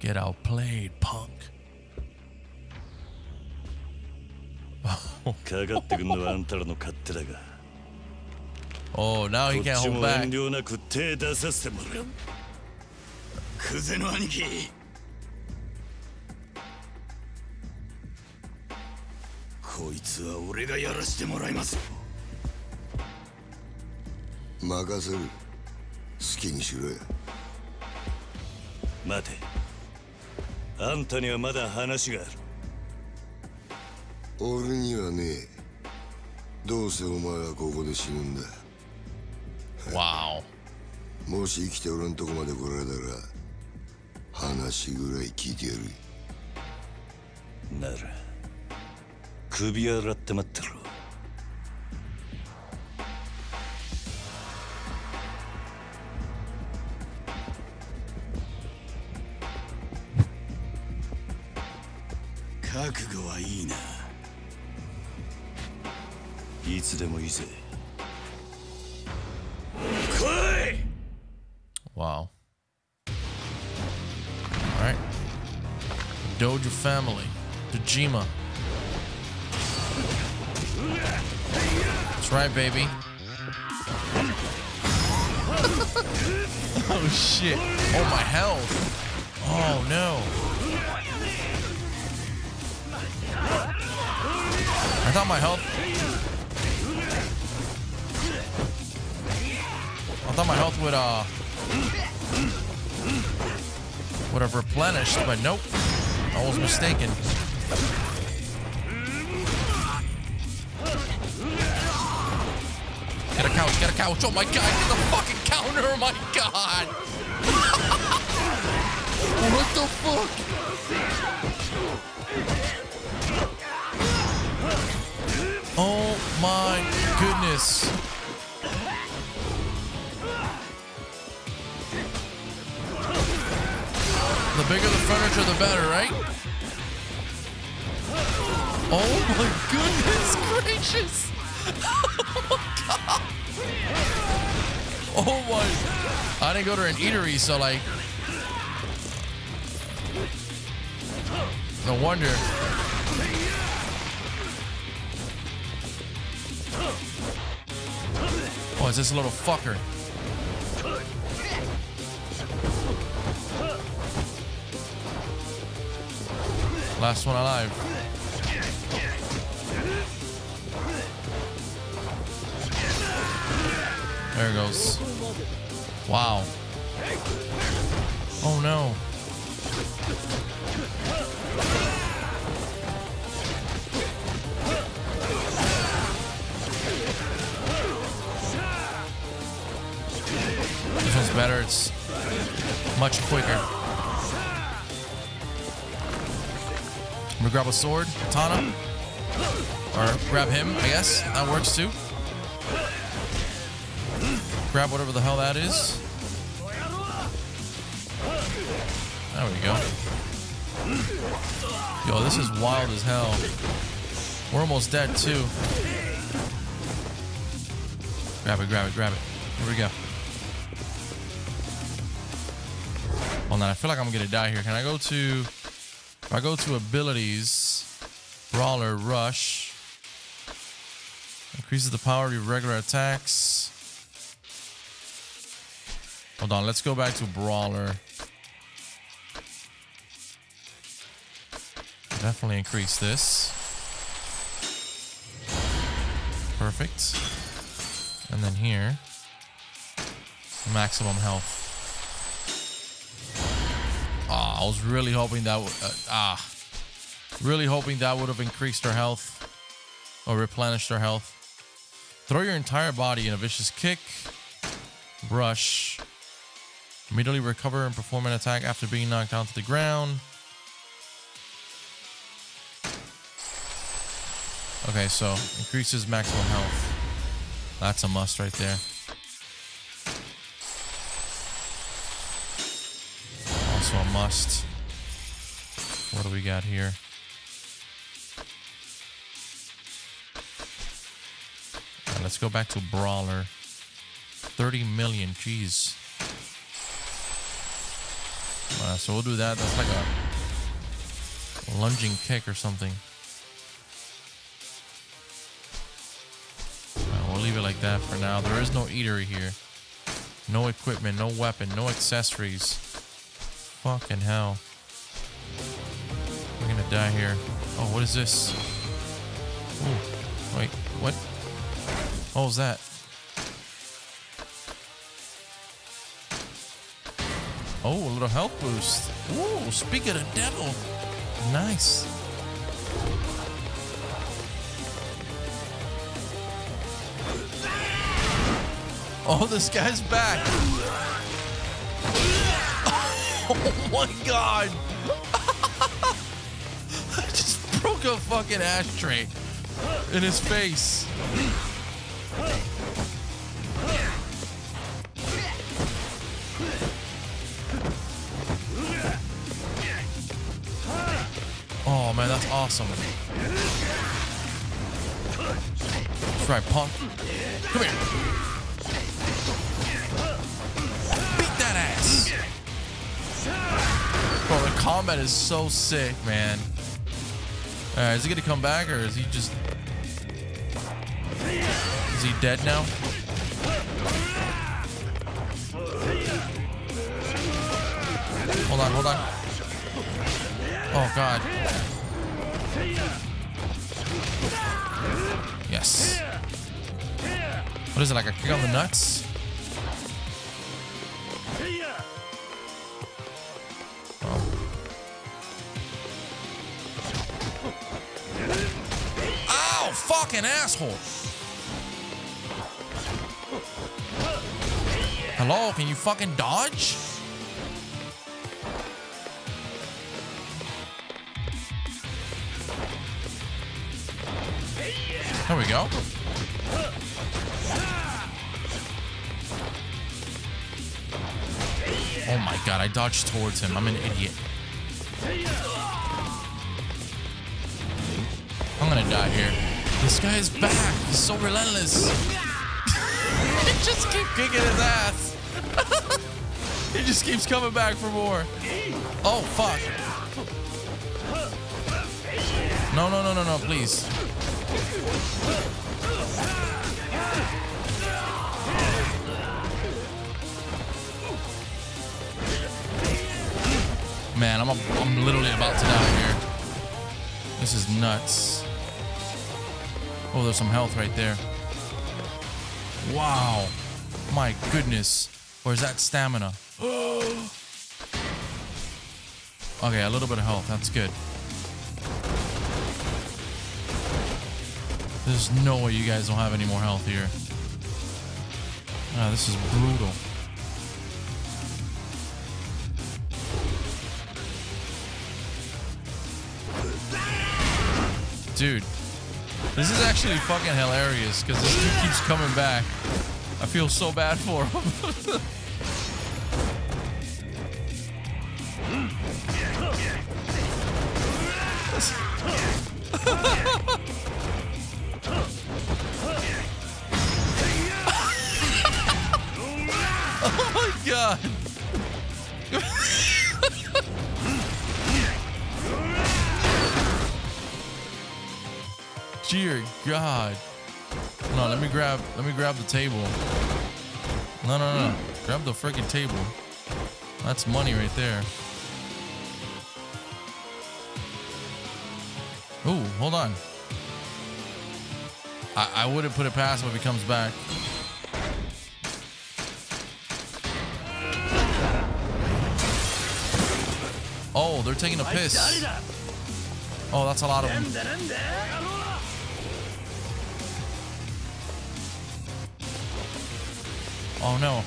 get outplayed, punk. かかってくんのはあんたらの勝手だがおお、なおい he c a 遠慮なく手出させてもらう。クゼの兄貴。こいつは俺がやらしてもらいます任せる。好きにしろや。待て。あんたにはまだ話がある。俺にはねどうせお前はここで死ぬんだわおもし生きて俺のとこまで来られたら話ぐらい聞いてやるなら首洗って待ってろ Wow. Alright. Doja family. Dojima. That's right, baby. <laughs> oh shit. Oh my health. Oh no. I thought my health thought my health would, uh... Would have replenished, but nope. I was mistaken. Get a couch, get a couch. Oh my god, get the fucking counter, oh my god. <laughs> what the fuck? Oh my goodness. bigger the furniture, the better, right? Oh my goodness gracious! <laughs> oh my, oh my. I didn't go to an eatery, so like... No wonder. Oh, is this a little fucker? Last one alive. There it goes. Wow. Oh no. This one's better. It's much quicker. I'm gonna grab a sword. Tana. Or grab him, I guess. That works too. Grab whatever the hell that is. There we go. Yo, this is wild as hell. We're almost dead too. Grab it, grab it, grab it. Here we go. Hold on, I feel like I'm gonna die here. Can I go to... If I go to abilities, Brawler Rush, increases the power of your regular attacks. Hold on, let's go back to Brawler. Definitely increase this. Perfect. And then here, maximum health. Oh, I was really hoping that would... Uh, ah. Really hoping that would have increased her health. Or replenished her health. Throw your entire body in a vicious kick. Rush. Immediately recover and perform an attack after being knocked down to the ground. Okay, so increases maximum health. That's a must right there. also a must. What do we got here? Right, let's go back to Brawler. 30 million, jeez. Uh, so we'll do that. That's like a lunging kick or something. Uh, we'll leave it like that for now. There is no eatery here. No equipment, no weapon, no accessories. Fucking hell. We're gonna die here. Oh, what is this? Ooh, wait, what? What was that? Oh, a little health boost. Ooh, speak of the devil. Nice. Oh, this guy's back. Oh <laughs> my god! <laughs> I just broke a fucking ashtray in his face. Oh man, that's awesome. That's right, punk. Come here. combat is so sick, man. All right, is he gonna come back or is he just... Is he dead now? Hold on, hold on. Oh, God. Yes. What is it, like a kick on the nuts? fucking asshole. Hello, can you fucking dodge? There we go. Oh my god, I dodged towards him. I'm an idiot. I'm gonna die here. This guy is back. He's so relentless. <laughs> he just keeps kicking his ass. <laughs> he just keeps coming back for more. Oh, fuck. No, no, no, no, no, please. Man, I'm, a, I'm literally about to die here. This is nuts. Oh, there's some health right there. Wow. My goodness. Or is that stamina? <gasps> okay, a little bit of health. That's good. There's no way you guys don't have any more health here. Ah, this is brutal. Dude. This is actually fucking hilarious because this dude keeps coming back. I feel so bad for him. <laughs> <laughs> Dear God. No, let me grab let me grab the table. No, no, no. Grab the freaking table. That's money right there. Oh, hold on. I, I wouldn't put it past him if he comes back. Oh, they're taking a piss. Oh, that's a lot of them. Oh no.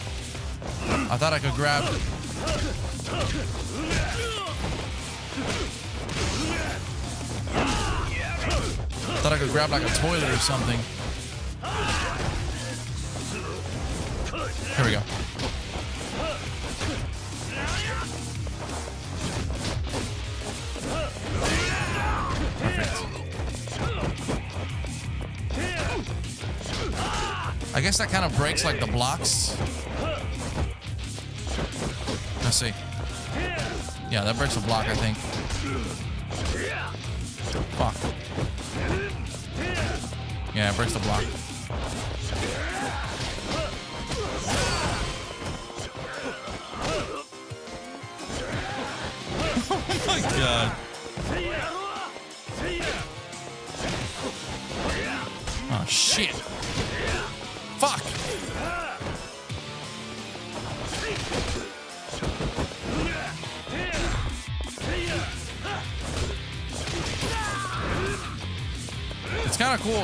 I thought I could grab. I thought I could grab like a toilet or something. Here we go. guess that kind of breaks like the blocks. Let's see. Yeah, that breaks the block, I think. Fuck. Yeah, it breaks the block.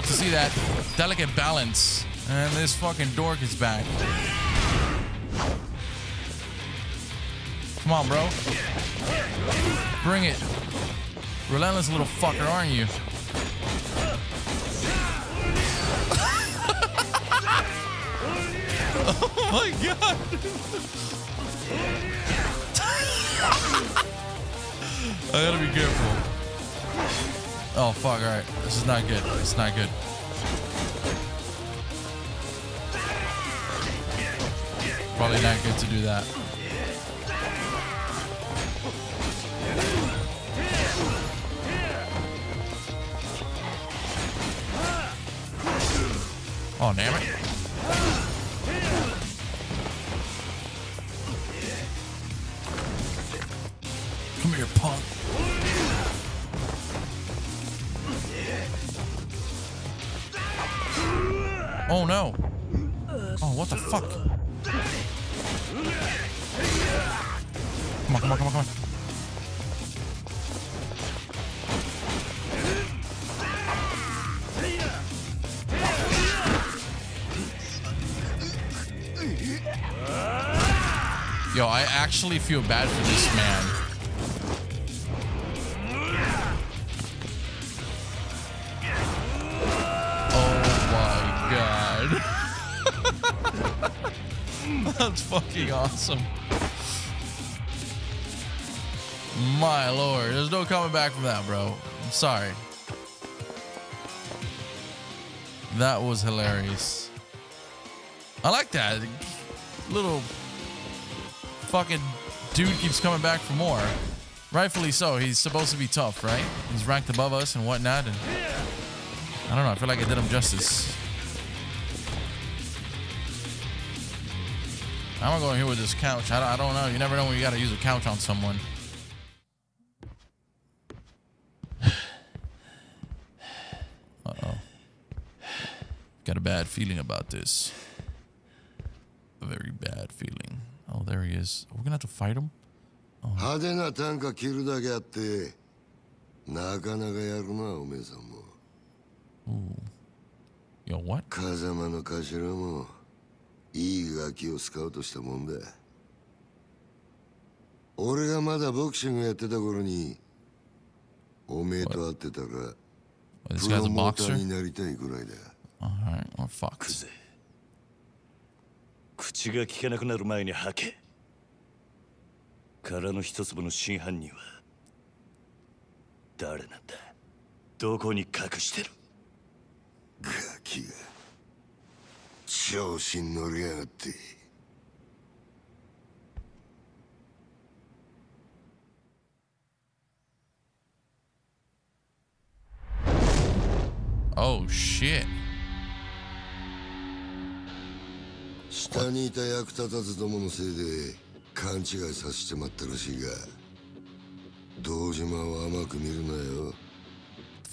to see that delicate balance. And this fucking dork is back. Come on, bro. Bring it. Relentless little fucker, aren't you? <laughs> oh my god. <laughs> I gotta be careful. Oh fuck, alright. This is not good. It's not good. to do that. Yo, I actually feel bad for this man. Oh <laughs> That's fucking awesome. My lord. There's no coming back from that, bro. I'm sorry. That was hilarious. I like that. Little fucking dude keeps coming back for more. Rightfully so. He's supposed to be tough, right? He's ranked above us and whatnot. And I don't know. I feel like I did him justice. I'm gonna go in here with this couch. I, I don't know. You never know when you gotta use a couch on someone. <sighs> Uh-oh. Got a bad feeling about this. A very bad feeling. Oh, there he is. We're gonna have to fight him? Oh. 派手な短歌着るだけあって、なかなかやるな、おめえさんも。Ooh. Yo, what? 風間の頭も、いい楽器をスカウトしたもんだ。俺がまだボクシングやってた頃に、おめえと会ってたら、プロモーターになりたいぐらいだ。Alright, we're fucked. 口が聞かなくなる前に吐け空の一粒の真犯人は誰なんだどこに隠してるガキが調子に乗りやがって Oh shit. 下にいた役立たずどものせいで勘違いさせてまったらしいが堂島を甘く見るなよ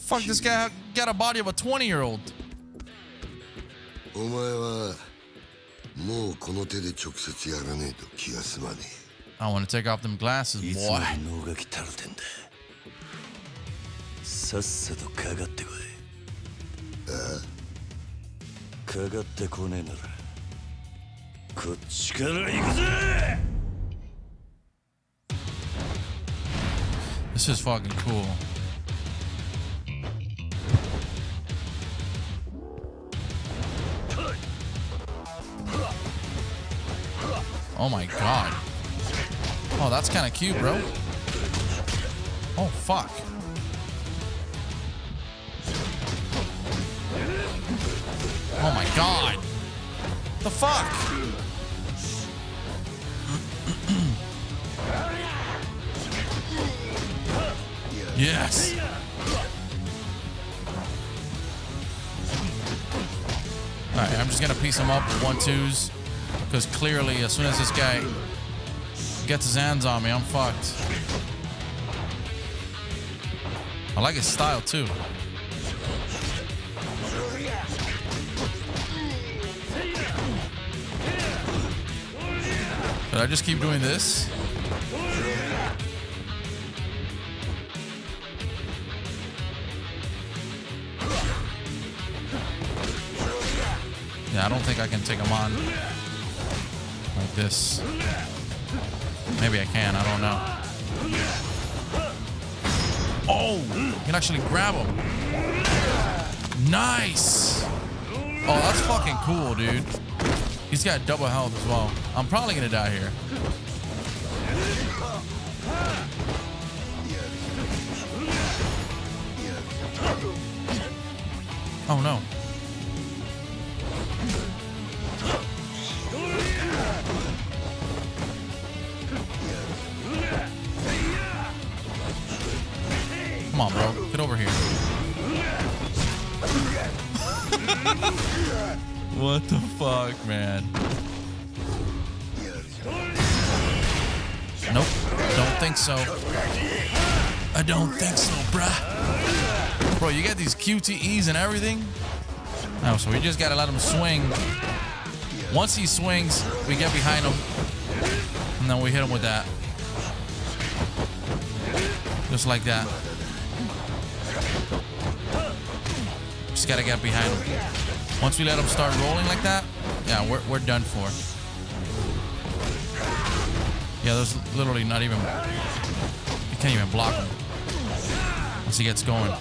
Fuck, this guy got a body of a 20 year old. お前はもうこの手で直接やらねえと気が済まねえ。I want to take off them glasses, boy. さっさとかかってこい。ああかかってこねえなら This is fucking cool. Oh my god. Oh, that's kind of cute, bro. Oh, fuck. Oh my god. The fuck? Yes. All right, I'm just going to piece him up with one twos because clearly as soon as this guy gets his hands on me, I'm fucked. I like his style too. Should I just keep doing this? Yeah, I don't think I can take him on like this. Maybe I can. I don't know. Oh, you can actually grab him. Nice. Oh, that's fucking cool, dude. He's got double health as well. I'm probably going to die here. Oh, no. Come on, bro. Get over here. <laughs> what the fuck, man? Nope. Don't think so. I don't think so, bruh. Bro, you got these QTEs and everything? Oh, so we just got to let him swing. Once he swings, we get behind him. And then we hit him with that. Just like that. Just got to get behind him. Once we let him start rolling like that, yeah, we're, we're done for. Yeah, there's literally not even... You can't even block him. Once he gets going.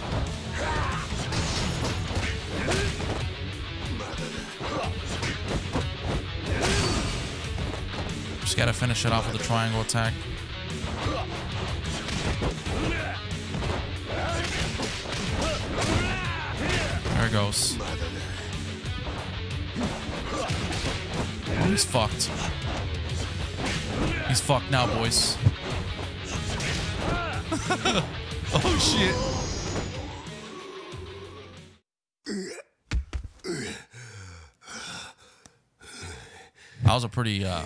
Just gotta finish it off with a triangle attack. There it goes. he's fucked. He's fucked now, boys. <laughs> oh, shit. That was a pretty uh,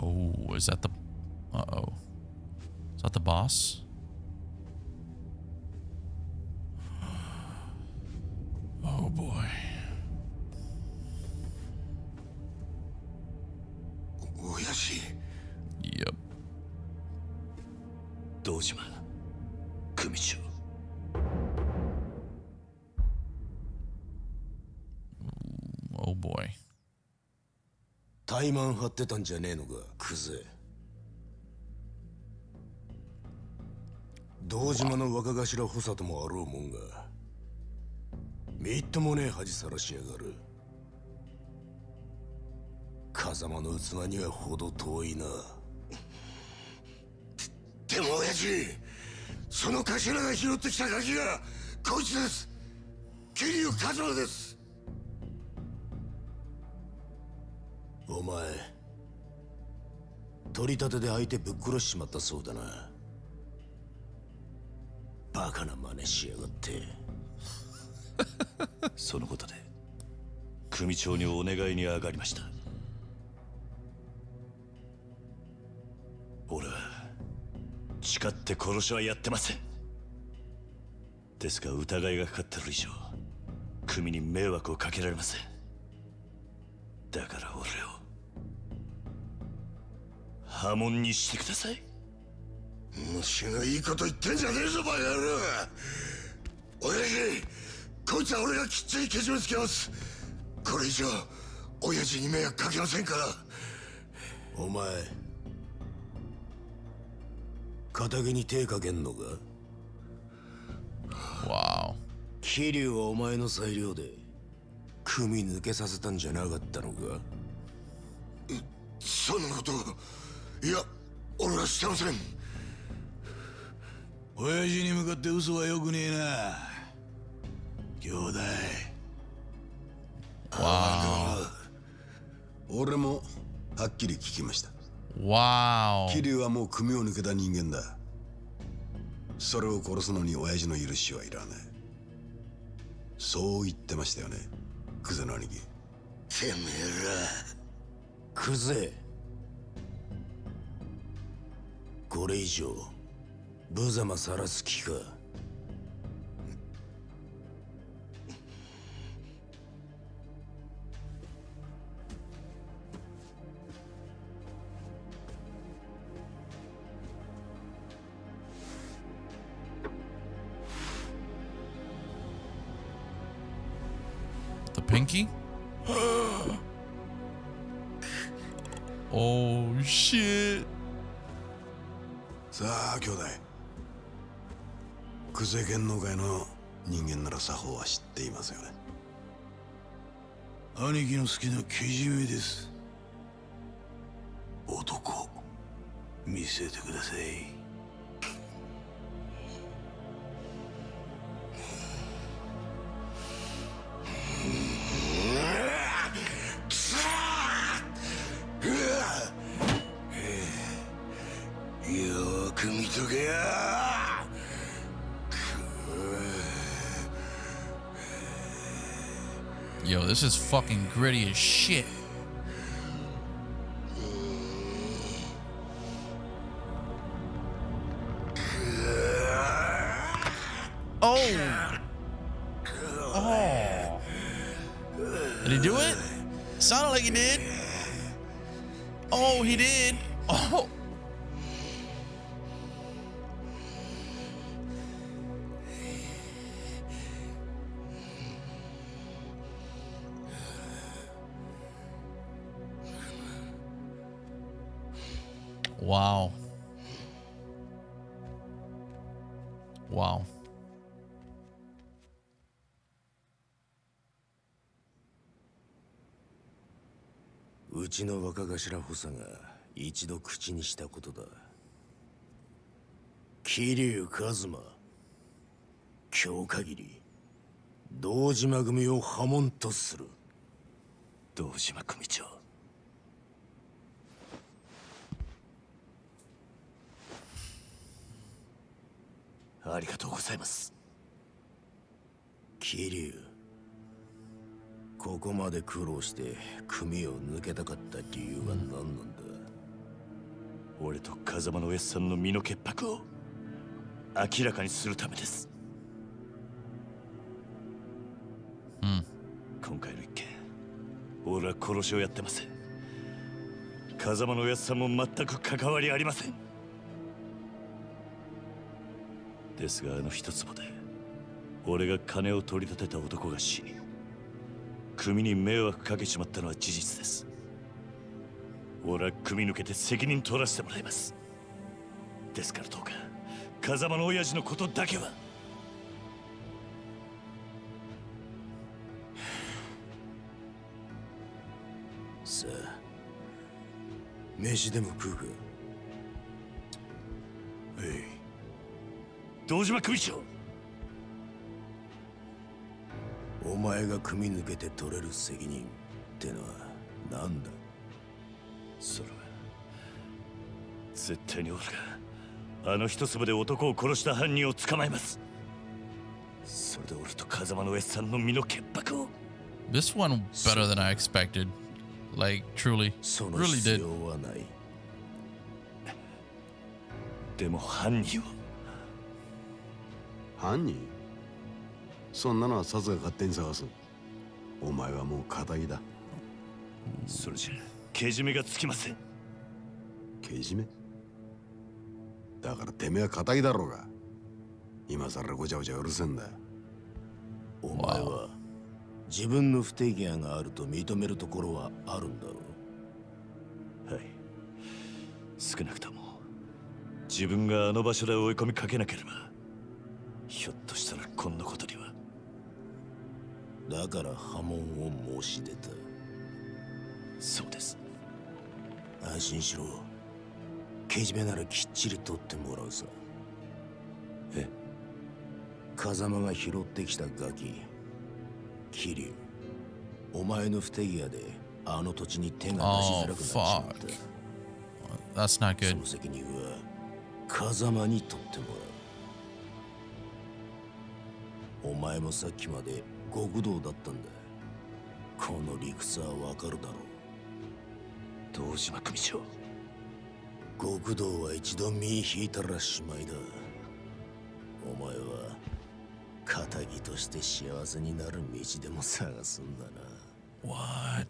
Oh, is that the... Uh-oh. Is that the boss? Oh, boy. Oyashi. Yep. Dojima. Kumicho. Oh, boy. マン張ってたんじゃねえのかクズ堂島の若頭補佐ともあろうもんがみっともねえ恥さらしやがる風間の器にはほど遠いなでも親父その頭が拾ってきたガキがこいつです桐生一馬ですお前取り立てで相手ぶっ殺しちまったそうだなバカな真似しやがって <laughs> そのことで組長にお願いに上がりました俺は誓って殺しはやってませんですが疑いがかかってる以上組に迷惑をかけられませんだから俺を波紋にしてください虫のいいこと言ってんじゃねえぞバカ野郎親父こいつは俺がきっちりけじめつけますこれ以上親父に迷惑かけませんからお前敵に手かけんのかわお桐生はお前の裁量で組み抜けさせたんじゃなかったのかそんなこといや俺はしてません親父に向かって嘘はよくねえな兄弟わお俺もはっきり聞きましたわお桐生はもう組を抜けた人間だそれを殺すのに親父の許しはいらないそう言ってましたよねクゼの兄貴てめえらクゼこれ以上無様さらす気か哦，shit。さあ兄弟久世剣の会の人間なら作法は知っていますよね兄貴の好きなけじめです男見せてください This is fucking gritty as shit. ちの若頭補佐が一度口にしたことだ桐生一馬今日限り堂島組を破門とする堂島組長ありがとうございます桐生ここまで苦労して組を抜けたかった理由は何なんだ、うん、俺と風間の S さんの身の潔白を明らかにするためですうん今回の一件俺は殺しをやってません風間のおやさんも全く関わりありませんですがあの一つもで俺が金を取り立てた男が死に組に迷惑かけちまったのは事実です俺は組抜けて責任取らせてもらいますですからどうか風間の親父のことだけはさあ飯でも食うかはい堂島組長お前が組み抜けて取れる責任ってのは何だそれは絶対に俺があの一粒で男を殺した犯人を捕まえますそれで俺と風間のエスさンの身の潔白を This one better than I expected. Like, truly. Really did. でも犯人を犯人そんなのはさすが勝手に探すお前はもう仇だそれじゃけじめがつきませんけじめだからてめえは仇だろうが今さらごちゃごちゃうるせんだお前は自分の不手際があると認めるところはあるんだろうはい少なくとも自分があの場所で追い込みかけなければひょっとしたらこんなことにはだから波紋を申し出たそうです安心しろけじめならきっちり取ってもらうさえ風間が拾ってきたガキ桐生お前の不手際であの土地に手が出しづらくなっちまった、oh, その責任は風間に取ってもらうお前もさっきまで極道だったんだこの理屈はわかるだろう堂島組長極道は一度身引いたらしまいだお前は仇として幸せになる道でも探すんだな What?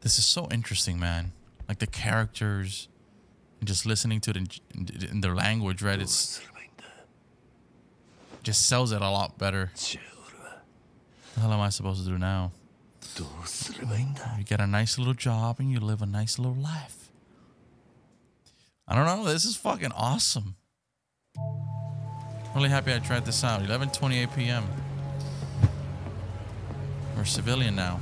This is so interesting, man. Like the characters, just listening to t h e in, in their language, right? It's just sells it a lot better. The hell am I supposed to do now? You get a nice little job and you live a nice little life. I don't know. This is fucking awesome. Really happy I tried this out. 11:28 p.m. We're civilian now.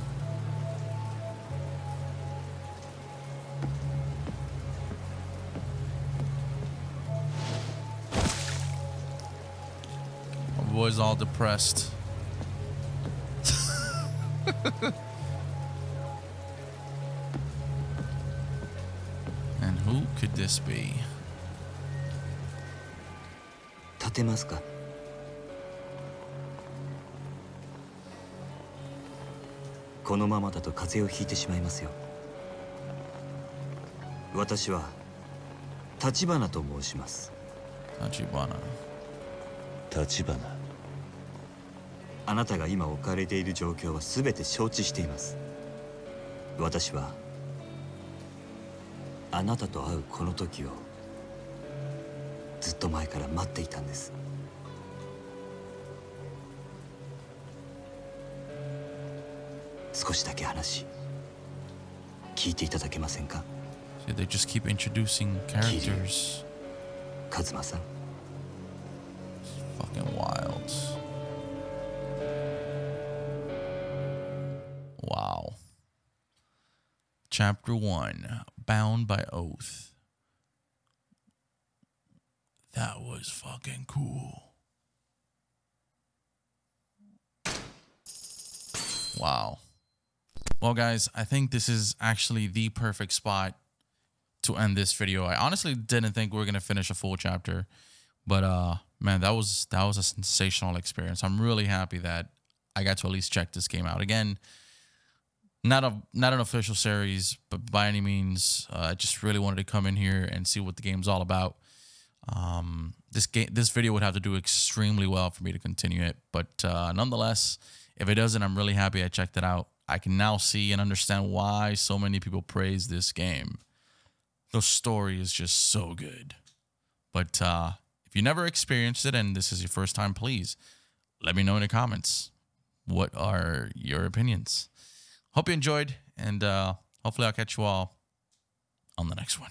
boy's all depressed. and who could this be? 立てまこのままだと風邪をひいてしまいますよ私はと申しますあなたが今置かれている状況は全て承知しています私はあなたと会うこの時をずっと前から待っていたんです少しだけ話聞いていただけませんか Yeah, they just keep introducing characters. k a z u m Fucking wild. Wow. Chapter 1 Bound by Oath. That was fucking cool. Wow. Well, guys, I think this is actually the perfect spot to end this video. I honestly didn't think we were going to finish a full chapter, but uh man, that was that was a sensational experience. I'm really happy that I got to at least check this game out again not a not an official series, but by any means, uh, I just really wanted to come in here and see what the game's all about. Um, this game, this video would have to do extremely well for me to continue it, but uh, nonetheless, if it doesn't, I'm really happy I checked it out. I can now see and understand why so many people praise this game. The story is just so good. But uh, if you never experienced it and this is your first time, please let me know in the comments what are your opinions. Hope you enjoyed, and uh, hopefully, I'll catch you all on the next one.